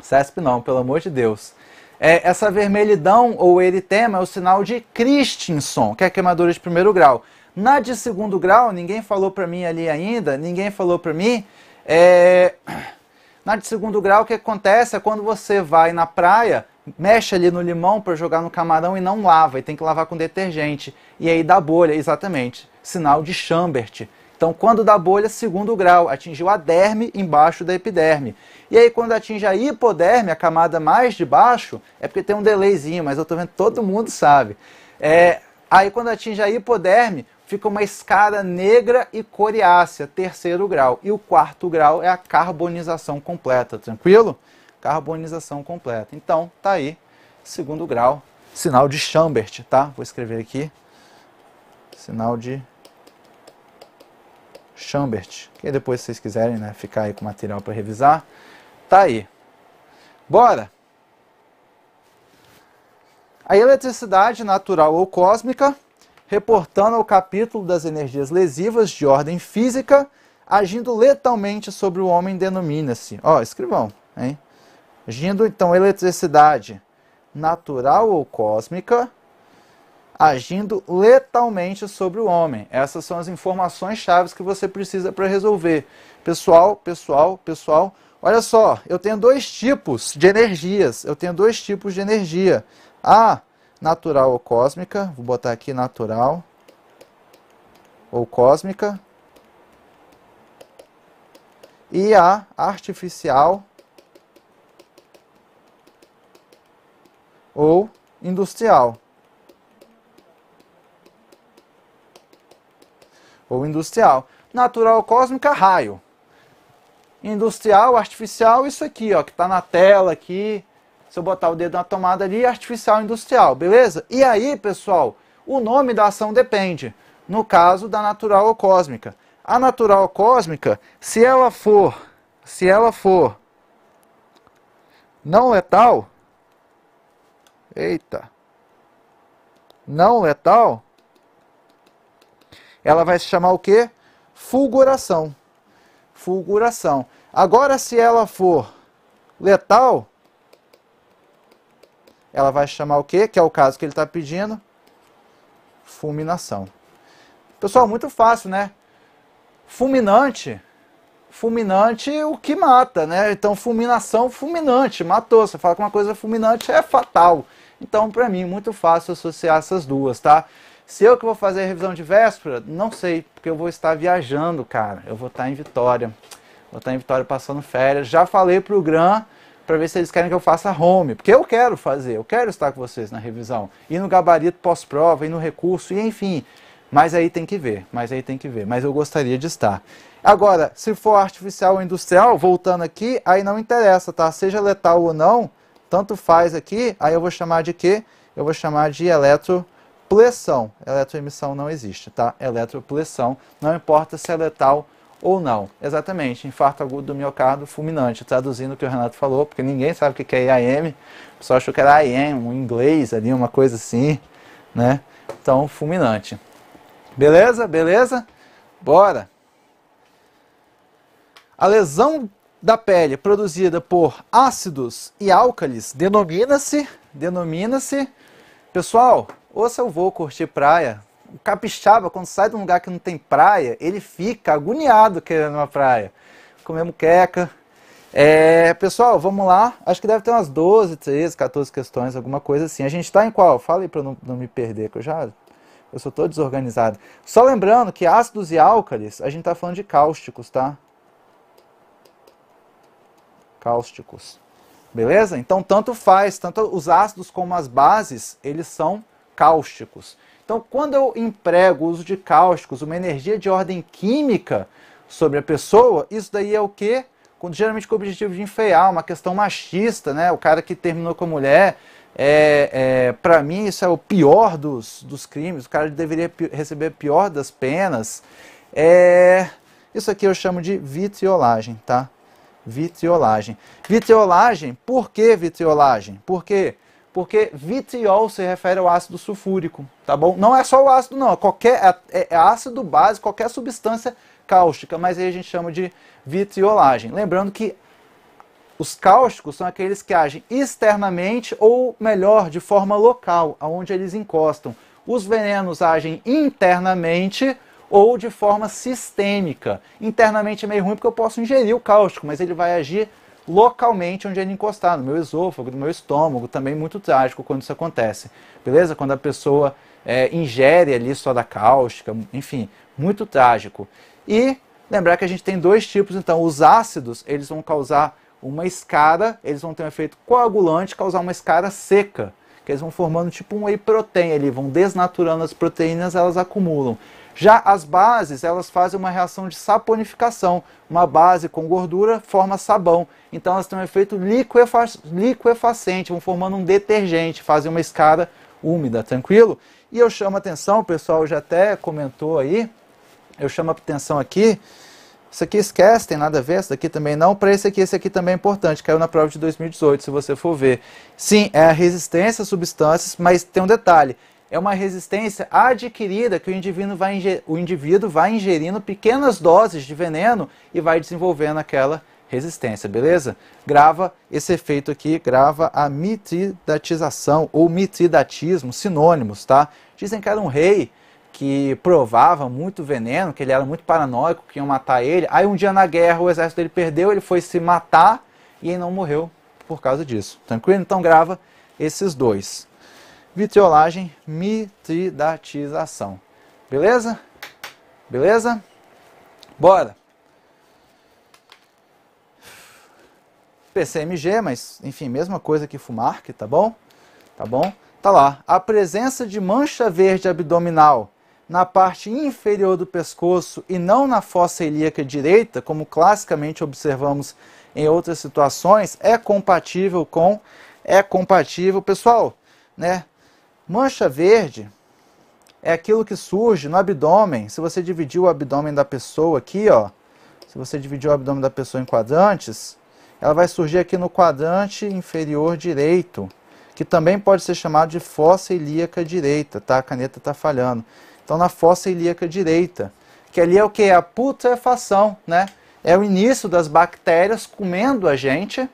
CESP não, pelo amor de Deus. É, essa vermelhidão ou eritema é o sinal de Christensen, que é queimadura de primeiro grau. Na de segundo grau, ninguém falou para mim ali ainda, ninguém falou para mim. É... Na de segundo grau, o que acontece é quando você vai na praia, mexe ali no limão para jogar no camarão e não lava, e tem que lavar com detergente. E aí dá bolha, exatamente. Sinal de Chambert. Então, quando dá bolha, segundo grau, atingiu a derme embaixo da epiderme. E aí, quando atinge a hipoderme, a camada mais de baixo, é porque tem um delayzinho, mas eu estou vendo todo mundo sabe. É, aí, quando atinge a hipoderme, fica uma escada negra e coriácea, terceiro grau. E o quarto grau é a carbonização completa, tranquilo? Carbonização completa. Então, tá aí, segundo grau, sinal de Chambert, tá? Vou escrever aqui, sinal de Chambert, que depois se vocês quiserem né, ficar aí com material para revisar, tá aí. Bora! A eletricidade natural ou cósmica, reportando ao capítulo das energias lesivas de ordem física, agindo letalmente sobre o homem, denomina-se. Ó, escrivão, hein? Agindo, então, eletricidade natural ou cósmica, agindo letalmente sobre o homem. Essas são as informações chaves que você precisa para resolver. Pessoal, pessoal, pessoal, olha só, eu tenho dois tipos de energias. Eu tenho dois tipos de energia. A natural ou cósmica, vou botar aqui natural ou cósmica. E a artificial ou industrial. ou industrial. Natural cósmica, raio. Industrial, artificial, isso aqui, ó, que está na tela aqui. Se eu botar o dedo na tomada ali, artificial industrial, beleza? E aí, pessoal, o nome da ação depende. No caso da natural ou cósmica. A natural cósmica, se ela for, se ela for não letal, eita, não letal, ela vai se chamar o quê? Fulguração. Fulguração. Agora, se ela for letal, ela vai chamar o quê? Que é o caso que ele está pedindo, fulminação. Pessoal, muito fácil, né? Fulminante, fulminante o que mata, né? Então, fulminação, fulminante, matou. Você fala que uma coisa fulminante é fatal. Então, para mim, muito fácil associar essas duas, tá? Se eu que vou fazer a revisão de véspera, não sei, porque eu vou estar viajando, cara. Eu vou estar em Vitória. Vou estar em Vitória passando férias. Já falei pro Gran para ver se eles querem que eu faça home, porque eu quero fazer, eu quero estar com vocês na revisão. E no gabarito pós-prova, e no recurso, e enfim. Mas aí tem que ver, mas aí tem que ver. Mas eu gostaria de estar. Agora, se for artificial ou industrial, voltando aqui, aí não interessa, tá? Seja letal ou não, tanto faz aqui, aí eu vou chamar de quê? Eu vou chamar de eletropleção. Eletroemissão não existe, tá? Eletroplessão, não importa se é letal ou não. Exatamente, infarto agudo do miocárdio fulminante, traduzindo o que o Renato falou, porque ninguém sabe o que é IAM, o pessoal achou que era IAM, um inglês ali, uma coisa assim, né? Então, fulminante. Beleza? Beleza? Bora! A lesão da pele produzida por ácidos e álcalis denomina-se, denomina-se, pessoal, ou se eu vou curtir praia, o capixaba, quando sai de um lugar que não tem praia, ele fica agoniado querendo uma praia. Comemos queca. É, pessoal, vamos lá. Acho que deve ter umas 12, 13, 14 questões, alguma coisa assim. A gente está em qual? Fala aí para não, não me perder, que eu já eu sou todo desorganizado. Só lembrando que ácidos e álcalis, a gente está falando de cáusticos, tá? Cáusticos. Beleza? Então, tanto faz, tanto os ácidos como as bases, eles são cáusticos. Então, quando eu emprego o uso de cáusticos, uma energia de ordem química sobre a pessoa, isso daí é o quê? Quando, geralmente com o objetivo de enfeiar, uma questão machista, né? O cara que terminou com a mulher, é, é para mim isso é o pior dos, dos crimes, o cara deveria receber a pior das penas. É, isso aqui eu chamo de vitriolagem, tá? Vitriolagem. Vitriolagem, por que vitriolagem? Por quê? Porque vitriol se refere ao ácido sulfúrico, tá bom? Não é só o ácido, não, qualquer é, é ácido base, qualquer substância cáustica, mas aí a gente chama de vitriolagem. Lembrando que os cáusticos são aqueles que agem externamente ou melhor, de forma local, aonde eles encostam. Os venenos agem internamente ou de forma sistêmica. Internamente é meio ruim porque eu posso ingerir o cáustico, mas ele vai agir localmente onde ele encostar, no meu esôfago, no meu estômago, também muito trágico quando isso acontece. Beleza? Quando a pessoa é, ingere ali soda cáustica, enfim, muito trágico. E lembrar que a gente tem dois tipos, então, os ácidos, eles vão causar uma escara, eles vão ter um efeito coagulante, causar uma escara seca, que eles vão formando tipo um whey protein ali, vão desnaturando as proteínas, elas acumulam. Já as bases, elas fazem uma reação de saponificação. Uma base com gordura forma sabão. Então elas têm um efeito liquefa liquefacente, vão formando um detergente, fazem uma escara úmida, tranquilo? E eu chamo a atenção, o pessoal já até comentou aí, eu chamo a atenção aqui, isso aqui esquece, tem nada a ver, isso daqui também não, para esse aqui, esse aqui também é importante, caiu na prova de 2018, se você for ver. Sim, é a resistência a substâncias, mas tem um detalhe, é uma resistência adquirida que o indivíduo, vai o indivíduo vai ingerindo pequenas doses de veneno e vai desenvolvendo aquela resistência, beleza? Grava esse efeito aqui, grava a mitridatização ou mitridatismo, sinônimos, tá? Dizem que era um rei que provava muito veneno, que ele era muito paranoico, que iam matar ele. Aí um dia na guerra o exército dele perdeu, ele foi se matar e não morreu por causa disso. Tranquilo? Então grava esses dois vitriolagem, mitridatização. Beleza? Beleza? Bora! PCMG, mas enfim, mesma coisa que FUMARC, tá bom? Tá bom? Tá lá. A presença de mancha verde abdominal na parte inferior do pescoço e não na fossa ilíaca direita, como classicamente observamos em outras situações, é compatível com é compatível, pessoal, né? Mancha verde é aquilo que surge no abdômen. Se você dividir o abdômen da pessoa aqui, ó, se você dividir o abdômen da pessoa em quadrantes, ela vai surgir aqui no quadrante inferior direito, que também pode ser chamado de fossa ilíaca direita, tá? A caneta está falhando. Então, na fossa ilíaca direita, que ali é o que? É a putrefação, né? É o início das bactérias comendo a gente,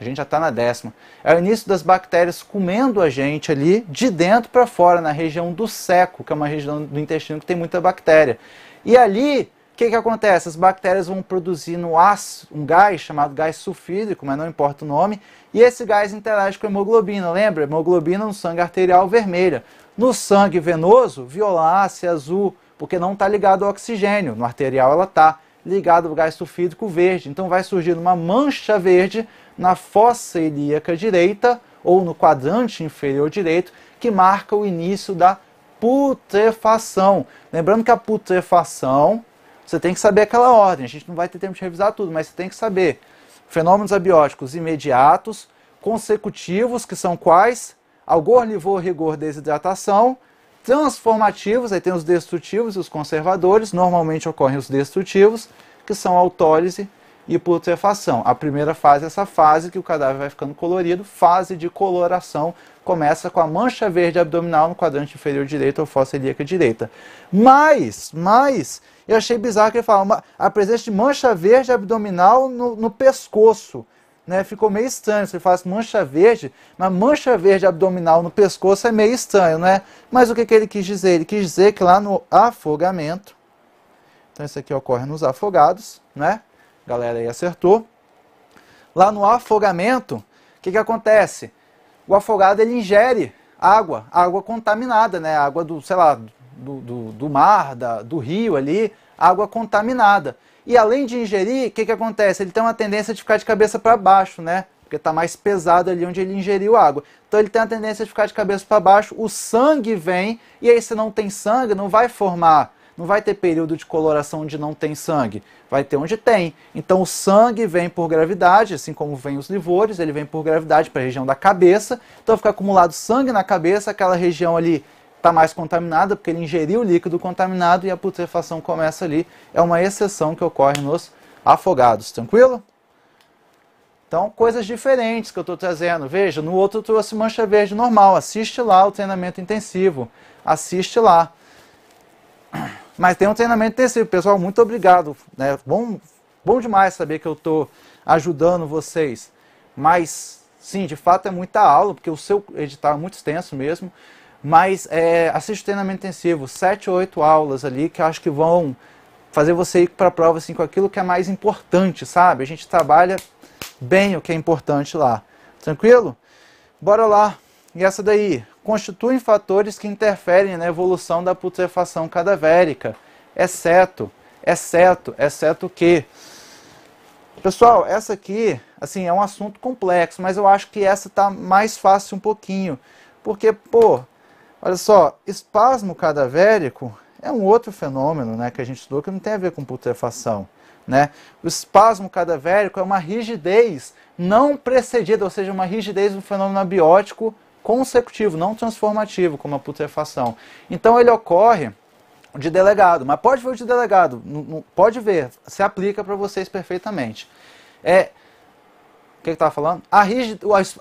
A gente já está na décima. É o início das bactérias comendo a gente ali de dentro para fora, na região do seco, que é uma região do intestino que tem muita bactéria. E ali, o que, que acontece? As bactérias vão produzir no ácido, um gás chamado gás sulfídrico, mas não importa o nome, e esse gás interage com a hemoglobina. Lembra? Hemoglobina no sangue arterial vermelha. No sangue venoso, violácea, azul, porque não está ligado ao oxigênio. No arterial ela está ligado ao gás sulfídrico verde. Então vai surgir uma mancha verde na fossa ilíaca direita ou no quadrante inferior direito que marca o início da putrefação. Lembrando que a putrefação, você tem que saber aquela ordem. A gente não vai ter tempo de revisar tudo, mas você tem que saber. Fenômenos abióticos imediatos, consecutivos, que são quais? Algor, livor, rigor, desidratação. Transformativos, aí tem os destrutivos e os conservadores. Normalmente ocorrem os destrutivos, que são autólise e putrefação. A primeira fase é essa fase que o cadáver vai ficando colorido, fase de coloração, começa com a mancha verde abdominal no quadrante inferior direito ou fossa ilíaca direita. Mas, mas, eu achei bizarro que ele fala a presença de mancha verde abdominal no, no pescoço. Né, ficou meio estranho. Fala assim, mancha verde, mas mancha verde abdominal no pescoço é meio estranho, né? Mas o que, que ele quis dizer? Ele quis dizer que lá no afogamento, então isso aqui ocorre nos afogados, né? Galera aí acertou. Lá no afogamento, o que, que acontece? O afogado ele ingere água, água contaminada, né? Água do, sei lá, do, do, do mar, da, do rio ali, água contaminada. E além de ingerir, o que, que acontece? Ele tem uma tendência de ficar de cabeça para baixo, né? Porque está mais pesado ali onde ele ingeriu água. Então ele tem a tendência de ficar de cabeça para baixo, o sangue vem, e aí se não tem sangue, não vai formar não vai ter período de coloração onde não tem sangue, vai ter onde tem. Então o sangue vem por gravidade, assim como vem os livores, ele vem por gravidade para a região da cabeça. Então fica acumulado sangue na cabeça, aquela região ali está mais contaminada porque ele ingeriu o líquido contaminado e a putrefação começa ali. É uma exceção que ocorre nos afogados, tranquilo? Então, coisas diferentes que eu estou trazendo. Veja, no outro eu trouxe mancha verde normal. Assiste lá o treinamento intensivo. Assiste lá. Mas tem um treinamento intensivo. Pessoal, muito obrigado. Né? Bom, bom demais saber que eu estou ajudando vocês. Mas, sim, de fato é muita aula, porque o seu edital é muito extenso mesmo. Mas é, assiste o treinamento intensivo, sete ou oito aulas ali, que eu acho que vão fazer você ir para a prova assim, com aquilo que é mais importante, sabe? A gente trabalha bem o que é importante lá. Tranquilo? Bora lá. E essa daí, constituem fatores que interferem na evolução da putrefação cadavérica, exceto, exceto, exceto que. Pessoal, essa aqui, assim, é um assunto complexo, mas eu acho que essa tá mais fácil um pouquinho, porque, pô, olha só, espasmo cadavérico é um outro fenômeno, né, que a gente estudou que não tem a ver com putrefação, né? O espasmo cadavérico é uma rigidez não precedida, ou seja, uma rigidez do fenômeno abiótico consecutivo, não transformativo, como a putrefação. Então ele ocorre de delegado, mas pode ver o de delegado, pode ver, se aplica para vocês perfeitamente. É, o que estava falando? A,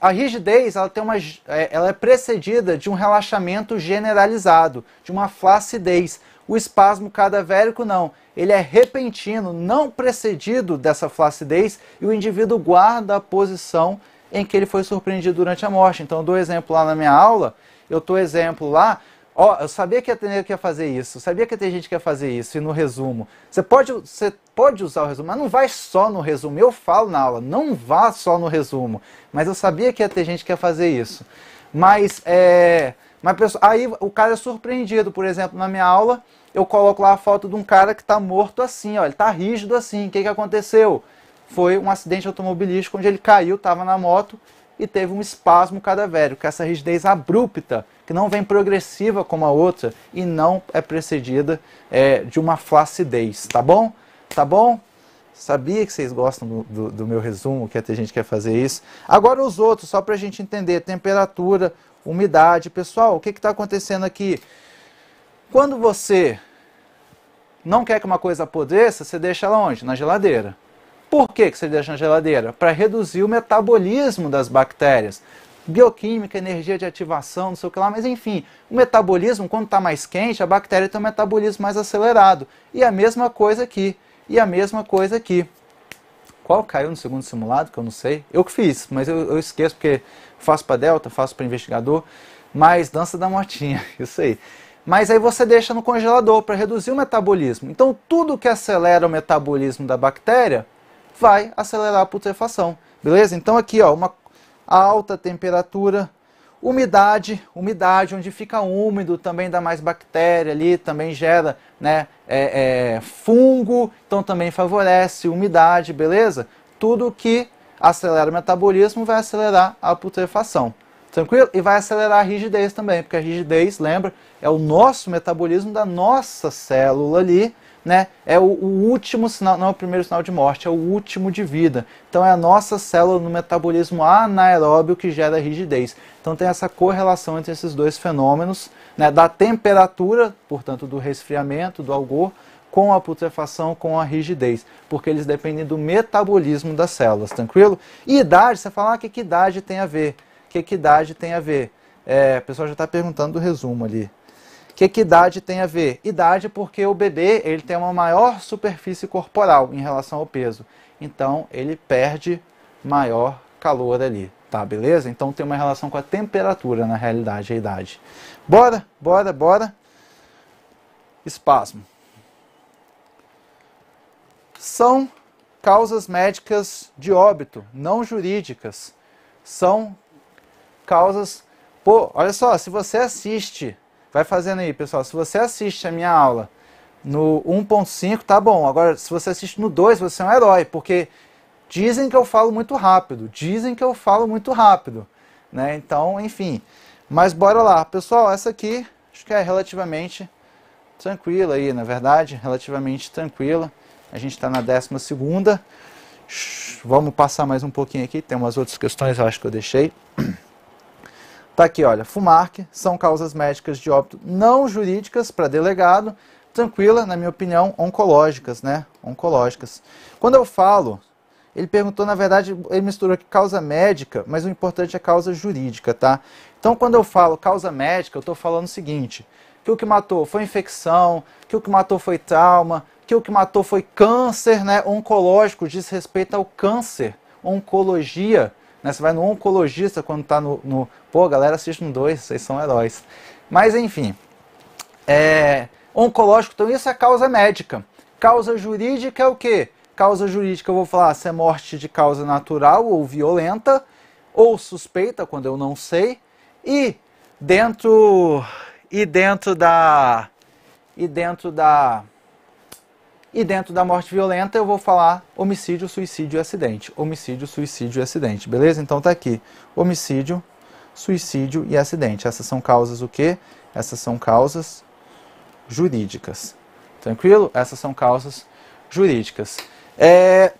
a rigidez ela, tem uma, é, ela é precedida de um relaxamento generalizado, de uma flacidez. O espasmo cadavérico não. Ele é repentino, não precedido dessa flacidez, e o indivíduo guarda a posição em que ele foi surpreendido durante a morte. Então eu dou exemplo lá na minha aula, eu dou exemplo lá, ó, eu sabia que ter que ia fazer isso, sabia que ter gente que ia fazer isso, e no resumo. Você pode, você pode usar o resumo, mas não vai só no resumo. Eu falo na aula, não vá só no resumo. Mas eu sabia que ia ter gente que ia fazer isso. Mas, é, mas aí o cara é surpreendido, por exemplo, na minha aula, eu coloco lá a foto de um cara que está morto assim, ó, ele está rígido assim. O que, que aconteceu? Foi um acidente automobilístico onde ele caiu, estava na moto e teve um espasmo cadavérico, essa rigidez abrupta, que não vem progressiva como a outra e não é precedida é, de uma flacidez, tá bom? Tá bom? Sabia que vocês gostam do, do, do meu resumo, que até gente quer fazer isso. Agora os outros, só para a gente entender, temperatura, umidade. Pessoal, o que está acontecendo aqui? Quando você não quer que uma coisa apodreça, você deixa ela onde? Na geladeira. Por que, que você deixa na geladeira? Para reduzir o metabolismo das bactérias. Bioquímica, energia de ativação, não sei o que lá, mas enfim, o metabolismo, quando está mais quente, a bactéria tem um metabolismo mais acelerado. E a mesma coisa aqui. E a mesma coisa aqui. Qual caiu no segundo simulado, que eu não sei? Eu que fiz, mas eu, eu esqueço porque faço para Delta, faço para investigador. Mas dança da motinha, [laughs] isso aí. Mas aí você deixa no congelador para reduzir o metabolismo. Então tudo que acelera o metabolismo da bactéria vai acelerar a putrefação. Beleza? Então aqui, ó, uma alta temperatura, umidade, umidade onde fica úmido também dá mais bactéria ali, também gera né, é, é, fungo, então também favorece umidade, beleza? Tudo que acelera o metabolismo vai acelerar a putrefação. Tranquilo? E vai acelerar a rigidez também, porque a rigidez, lembra, é o nosso metabolismo da nossa célula ali, né? É o, o, último sinal, não é o primeiro sinal de morte, é o último de vida. Então é a nossa célula no metabolismo anaeróbio que gera rigidez. Então tem essa correlação entre esses dois fenômenos, né? Da temperatura, portanto do resfriamento, do algor, com a putrefação, com a rigidez, porque eles dependem do metabolismo das células, tranquilo? E idade, você fala, ah, que, que idade tem a ver? que, que idade tem a ver? É, o pessoal já está perguntando do resumo ali. O que, que idade tem a ver? Idade porque o bebê ele tem uma maior superfície corporal em relação ao peso. Então ele perde maior calor ali. Tá, beleza? Então tem uma relação com a temperatura na realidade, a idade. Bora, bora, bora. Espasmo. São causas médicas de óbito, não jurídicas. São causas. Pô, olha só, se você assiste, vai fazendo aí, pessoal, se você assiste a minha aula no 1.5, tá bom. Agora, se você assiste no 2, você é um herói, porque dizem que eu falo muito rápido, dizem que eu falo muito rápido, né? Então, enfim. Mas bora lá. Pessoal, essa aqui acho que é relativamente tranquila aí, na verdade, relativamente tranquila. A gente está na décima segunda. Vamos passar mais um pouquinho aqui, tem umas outras questões eu acho que eu deixei. [clears throat] Tá aqui, olha, FUMARC são causas médicas de óbito não jurídicas para delegado, tranquila, na minha opinião, oncológicas, né? Oncológicas. Quando eu falo, ele perguntou, na verdade, ele misturou aqui causa médica, mas o importante é causa jurídica, tá? Então, quando eu falo causa médica, eu estou falando o seguinte, que o que matou foi infecção, que o que matou foi trauma, que o que matou foi câncer, né? Oncológico diz respeito ao câncer, oncologia, né? Você vai no oncologista quando está no, no, Pô, galera, assiste no 2, vocês são heróis. Mas enfim. É, oncológico, então isso é causa médica. Causa jurídica é o quê? Causa jurídica eu vou falar se é morte de causa natural ou violenta, ou suspeita, quando eu não sei. E dentro. E dentro da. E dentro da e dentro da morte violenta eu vou falar homicídio, suicídio e acidente. Homicídio, suicídio e acidente. Beleza? Então tá aqui. Homicídio, suicídio e acidente. Essas são causas o quê? Essas são causas jurídicas. Tranquilo? Essas são causas jurídicas. É...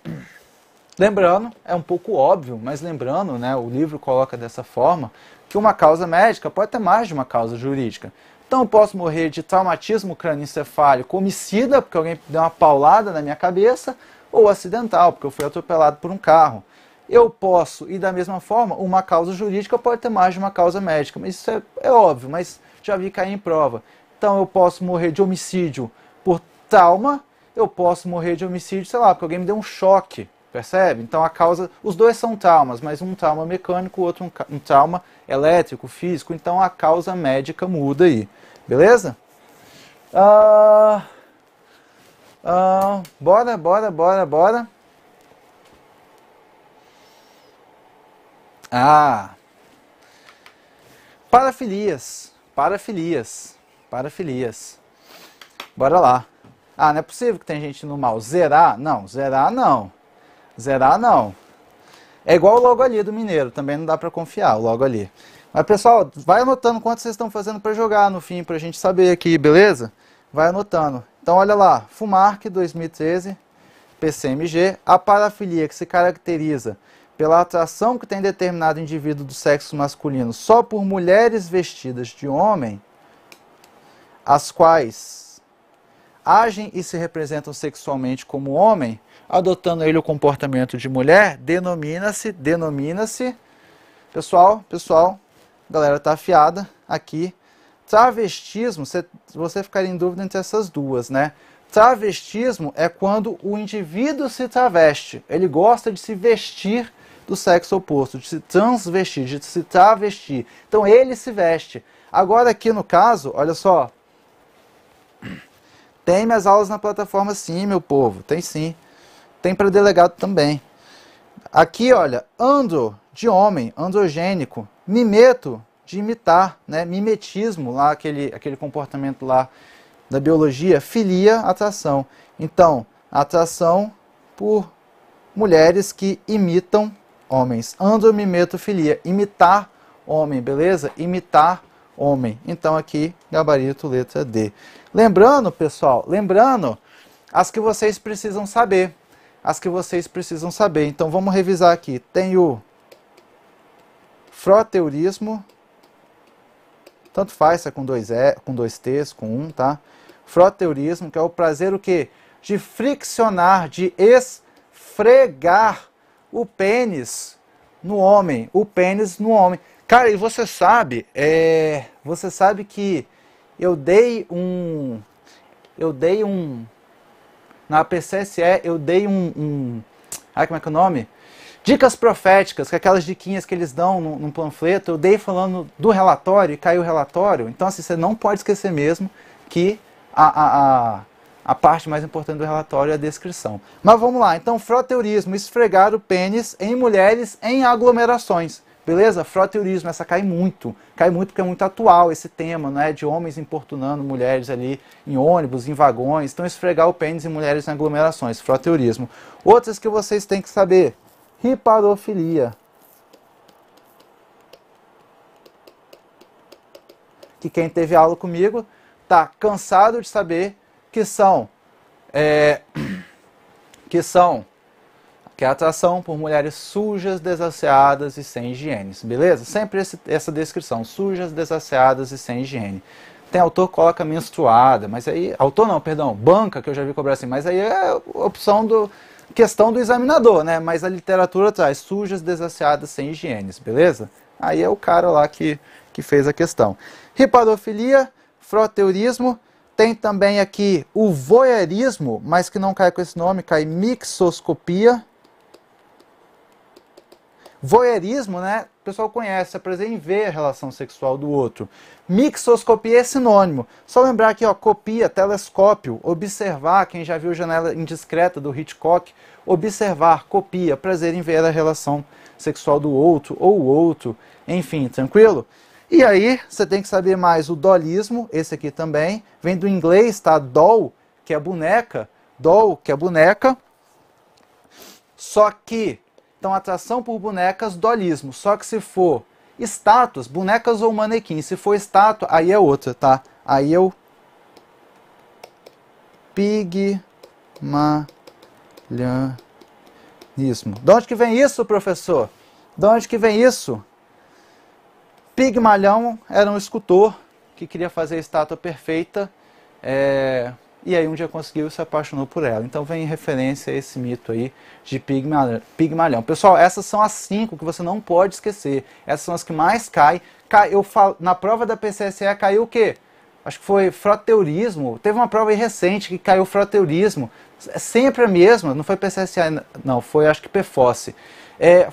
Lembrando, é um pouco óbvio, mas lembrando, né, o livro coloca dessa forma, que uma causa médica pode ter mais de uma causa jurídica. Então eu posso morrer de traumatismo crânioencefálico homicida, porque alguém deu uma paulada na minha cabeça, ou acidental, porque eu fui atropelado por um carro. Eu posso, e da mesma forma, uma causa jurídica pode ter mais de uma causa médica, mas isso é, é óbvio, mas já vi cair em prova. Então eu posso morrer de homicídio por trauma, eu posso morrer de homicídio, sei lá, porque alguém me deu um choque, percebe? Então a causa, os dois são traumas, mas um trauma mecânico, o outro um, um trauma elétrico, físico, então a causa médica muda aí. Beleza? Uh, uh, bora, bora, bora, bora. Ah, parafilias, parafilias, parafilias. Bora lá. Ah, não é possível que tem gente no mal. Zerar? Não, zerar não. Zerar não. É igual o logo ali do Mineiro, também não dá para confiar o logo ali. Mas pessoal, vai anotando quanto vocês estão fazendo para jogar no fim, para a gente saber aqui, beleza? Vai anotando. Então olha lá, FUMARC 2013, PCMG, a parafilia que se caracteriza pela atração que tem determinado indivíduo do sexo masculino só por mulheres vestidas de homem, as quais agem e se representam sexualmente como homem, adotando ele o comportamento de mulher, denomina-se, denomina-se, pessoal, pessoal, galera tá afiada aqui. Travestismo, se você ficar em dúvida entre essas duas, né? Travestismo é quando o indivíduo se traveste. Ele gosta de se vestir do sexo oposto, de se transvestir, de se travestir. Então ele se veste. Agora aqui no caso, olha só. Tem minhas aulas na plataforma sim, meu povo. Tem sim. Tem para delegado também. Aqui, olha, andro de homem, androgênico, mimeto de imitar, né? Mimetismo, lá aquele, aquele comportamento lá da biologia, filia, atração. Então, atração por mulheres que imitam homens. Andromimetofilia, imitar homem, beleza? Imitar homem. Então aqui, gabarito letra D. Lembrando, pessoal, lembrando as que vocês precisam saber. As que vocês precisam saber. Então vamos revisar aqui. Tem o froteurismo, tanto faz se é com dois, e, com dois T's, com um, tá? Froteurismo, que é o prazer o quê? De friccionar, de esfregar o pênis no homem, o pênis no homem. Cara, e você sabe, é, você sabe que eu dei um, eu dei um, na PCSE eu dei um, um ah, como é que é o nome? Dicas proféticas, que é aquelas diquinhas que eles dão num panfleto, eu dei falando do relatório e caiu o relatório. Então, assim, você não pode esquecer mesmo que a, a, a, a parte mais importante do relatório é a descrição. Mas vamos lá, então, froteurismo, esfregar o pênis em mulheres em aglomerações. Beleza? Froteurismo, essa cai muito. Cai muito porque é muito atual esse tema, né? De homens importunando mulheres ali em ônibus, em vagões. Então, esfregar o pênis em mulheres em aglomerações. Froteurismo. Outras que vocês têm que saber riparofilia. Que quem teve aula comigo está cansado de saber que são é, [clears throat] que são que é a atração por mulheres sujas, desasseadas e sem higiene, beleza? Sempre esse, essa descrição, sujas, desasseadas e sem higiene. Tem autor que coloca menstruada, mas aí, autor não, perdão, banca, que eu já vi cobrar assim, mas aí é opção do, questão do examinador, né? Mas a literatura traz sujas, desasseadas, sem higiene, beleza? Aí é o cara lá que, que fez a questão. Riparofilia, froteurismo, tem também aqui o voyeurismo, mas que não cai com esse nome, cai mixoscopia. Voyeurismo, né? O pessoal conhece, é prazer em ver a relação sexual do outro. Mixoscopia é sinônimo. Só lembrar aqui, ó, copia, telescópio, observar, quem já viu Janela Indiscreta do Hitchcock, observar, copia, prazer em ver a relação sexual do outro ou o outro, enfim, tranquilo? E aí, você tem que saber mais o dolismo, esse aqui também, vem do inglês, tá? Doll, que é boneca, doll, que é boneca. Só que, então, atração por bonecas, dolismo. Só que se for Estátuas, bonecas ou manequim. Se for estátua, aí é outra, tá? Aí eu pigmalianismo. De onde que vem isso, professor? De onde que vem isso? Pigmalhão era um escultor que queria fazer a estátua perfeita. É, e aí um dia conseguiu e se apaixonou por ela. Então vem referência a esse mito aí de Pigmalhão. Pessoal, essas são as cinco que você não pode esquecer. Essas são as que mais caem. Eu falo, na prova da PCSE caiu o quê? Acho que foi froteurismo. Teve uma prova recente que caiu froteurismo. É sempre a mesma, não foi PCSE, não, foi acho que PFOSSE. É,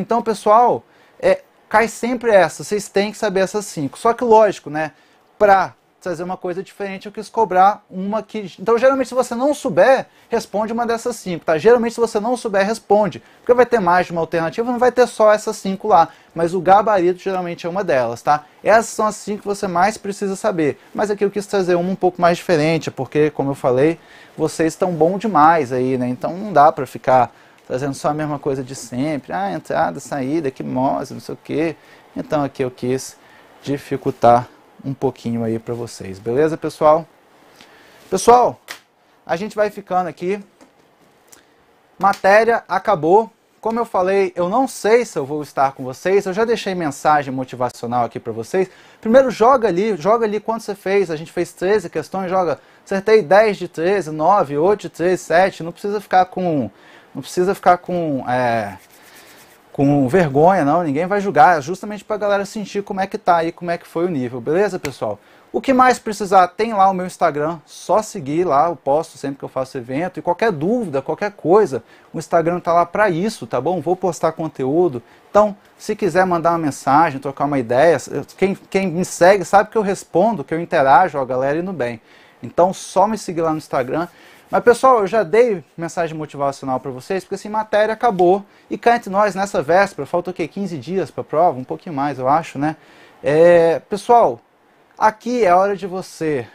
então pessoal, é, cai sempre essa. Vocês têm que saber essas cinco. Só que lógico, né? Para trazer uma coisa diferente, eu quis cobrar uma que. Então, geralmente, se você não souber, responde uma dessas cinco, tá? Geralmente, se você não souber, responde. Porque vai ter mais de uma alternativa, não vai ter só essas cinco lá. Mas o gabarito geralmente é uma delas, tá? Essas são as cinco que você mais precisa saber. Mas aqui eu quis trazer uma um pouco mais diferente, porque, como eu falei, vocês estão bom demais aí, né? Então não dá para ficar trazendo só a mesma coisa de sempre. Ah, entrada, saída, que moça, não sei o quê. Então aqui eu quis dificultar um pouquinho aí para vocês. Beleza, pessoal? Pessoal, a gente vai ficando aqui. Matéria acabou. Como eu falei, eu não sei se eu vou estar com vocês. Eu já deixei mensagem motivacional aqui para vocês. Primeiro joga ali, joga ali quanto você fez. A gente fez 13 questões, joga. Acertei 10 de 13, 9, 8 de 13, 7. Não precisa ficar com não precisa ficar com é, com vergonha, não, ninguém vai julgar, é justamente para a galera sentir como é que tá aí, como é que foi o nível, beleza, pessoal? O que mais precisar, tem lá o meu Instagram, só seguir lá, eu posto sempre que eu faço evento. E qualquer dúvida, qualquer coisa, o Instagram tá lá para isso, tá bom? Vou postar conteúdo. Então, se quiser mandar uma mensagem, trocar uma ideia, quem, quem me segue sabe que eu respondo, que eu interajo, a galera indo bem. Então, só me seguir lá no Instagram. Mas pessoal, eu já dei mensagem motivacional para vocês, porque assim, matéria acabou. E cá entre nós, nessa véspera, falta o quê? 15 dias para prova? Um pouquinho mais, eu acho, né? É, pessoal, Aqui é hora de você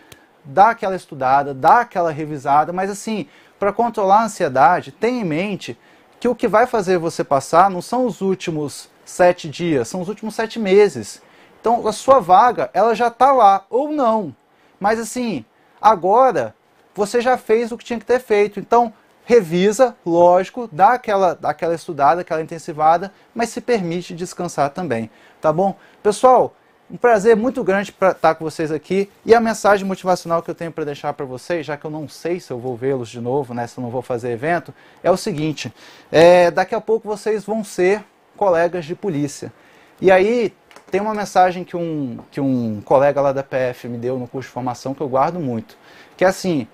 dar aquela estudada, dar aquela revisada, mas assim, para controlar a ansiedade, tenha em mente que o que vai fazer você passar não são os últimos sete dias, são os últimos sete meses. Então a sua vaga, ela já está lá, ou não. Mas assim, agora você já fez o que tinha que ter feito. Então, revisa, lógico, dá aquela, dá aquela estudada, aquela intensivada, mas se permite descansar também. Tá bom? Pessoal, um prazer muito grande estar com vocês aqui. E a mensagem motivacional que eu tenho para deixar para vocês, já que eu não sei se eu vou vê-los de novo, né, se eu não vou fazer evento, é o seguinte: é, daqui a pouco vocês vão ser colegas de polícia. E aí tem uma mensagem que um, que um colega lá da PF me deu no curso de formação que eu guardo muito, que é assim: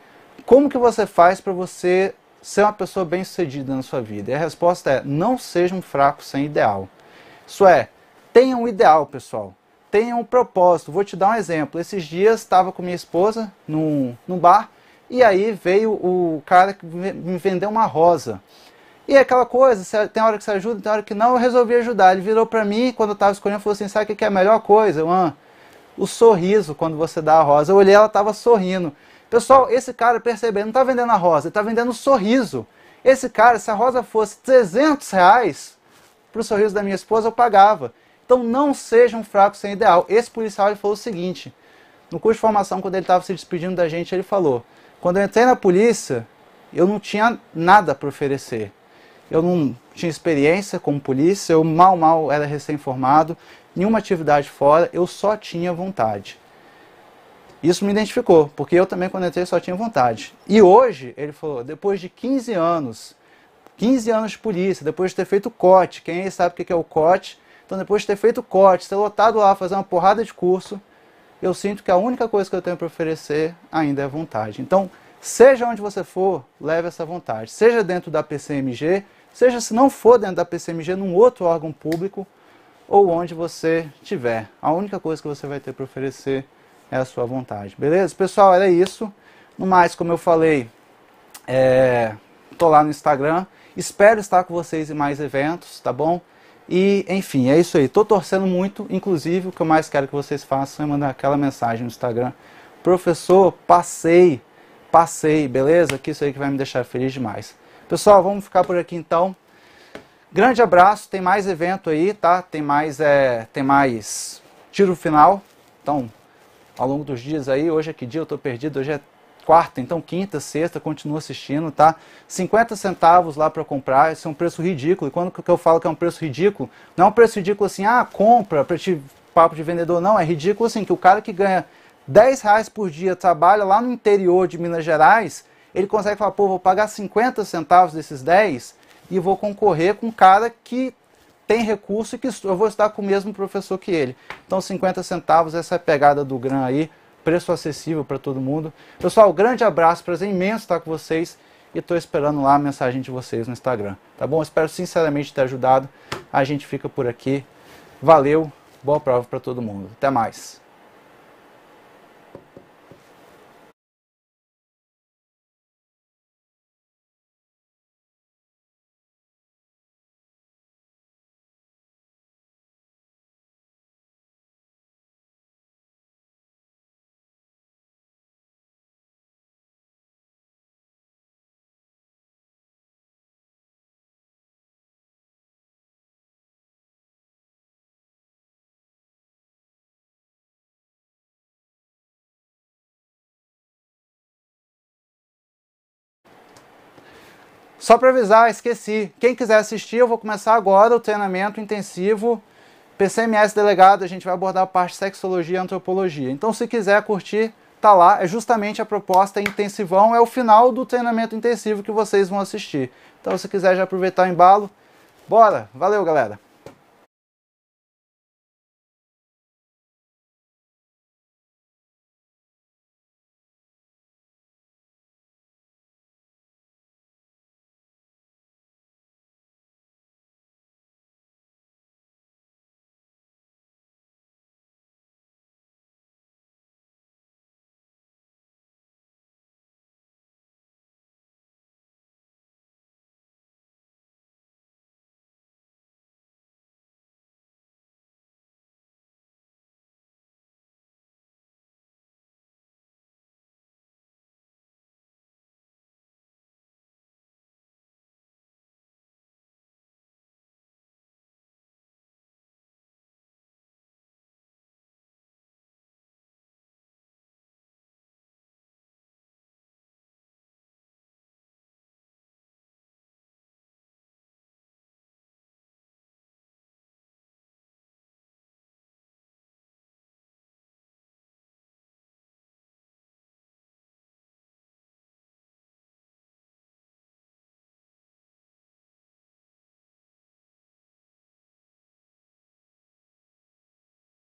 como que você faz para você ser uma pessoa bem sucedida na sua vida? E a resposta é: não seja um fraco sem ideal. Isso é, tenha um ideal, pessoal tenha um propósito. Vou te dar um exemplo. Esses dias estava com minha esposa num, num bar e aí veio o cara que me vendeu uma rosa. E é aquela coisa, tem hora que você ajuda, tem hora que não, eu resolvi ajudar. Ele virou para mim, quando eu estava escolhendo, falou assim, sabe o que é a melhor coisa? Eu, ah, o sorriso quando você dá a rosa. Eu olhei, ela estava sorrindo. Pessoal, esse cara percebeu, não está vendendo a rosa, está vendendo o sorriso. Esse cara, se a rosa fosse 300 reais, para o sorriso da minha esposa, eu pagava. Então não seja um fraco sem ideal. Esse policial ele falou o seguinte: no curso de formação, quando ele estava se despedindo da gente, ele falou: quando eu entrei na polícia, eu não tinha nada para oferecer. Eu não tinha experiência como polícia, eu mal, mal era recém-formado, nenhuma atividade fora, eu só tinha vontade. Isso me identificou, porque eu também, quando entrei, só tinha vontade. E hoje, ele falou, depois de 15 anos, 15 anos de polícia, depois de ter feito COT, quem aí sabe o que é o COT? Então, depois de ter feito corte, ter lotado lá, fazer uma porrada de curso, eu sinto que a única coisa que eu tenho para oferecer ainda é vontade. Então, seja onde você for, leve essa vontade. Seja dentro da PCMG, seja se não for dentro da PCMG, num outro órgão público, ou onde você estiver. A única coisa que você vai ter para oferecer é a sua vontade. Beleza? Pessoal, era isso. No mais, como eu falei, é, lá no Instagram. Espero estar com vocês em mais eventos, tá bom? E, enfim, é isso aí. Estou torcendo muito, inclusive, o que eu mais quero que vocês façam é mandar aquela mensagem no Instagram. Professor, passei, passei, beleza? Que isso aí que vai me deixar feliz demais. Pessoal, vamos ficar por aqui então. Grande abraço, tem mais evento aí, tá? Tem mais, é, tem mais tiro final. Então, ao longo dos dias aí, hoje é que dia? Eu estou perdido, hoje é quarta, então quinta, sexta, continua assistindo, tá? 50 centavos lá para comprar, esse é um preço ridículo. E quando que eu falo que é um preço ridículo, não é um preço ridículo assim, ah, compra, para te papo de vendedor, não, é ridículo assim, que o cara que ganha 10 reais por dia, trabalha lá no interior de Minas Gerais, ele consegue falar, pô, vou pagar 50 centavos desses 10 e vou concorrer com um cara que tem recurso e que eu vou estar com o mesmo professor que ele. Então 50 centavos, essa é a pegada do GRAM aí preço acessível para todo mundo. Pessoal, grande abraço, prazer imenso estar com vocês e estou esperando lá a mensagem de vocês no Instagram, tá bom? Espero sinceramente ter ajudado. A gente fica por aqui. Valeu, boa prova para todo mundo. Até mais. Só para avisar, esqueci. Quem quiser assistir, eu vou começar agora o treinamento intensivo PCMS delegado. A gente vai abordar a parte sexologia e antropologia. Então, se quiser curtir, tá lá. É justamente a proposta intensivão, é o final do treinamento intensivo que vocês vão assistir. Então, se quiser já aproveitar o embalo, bora. Valeu, galera.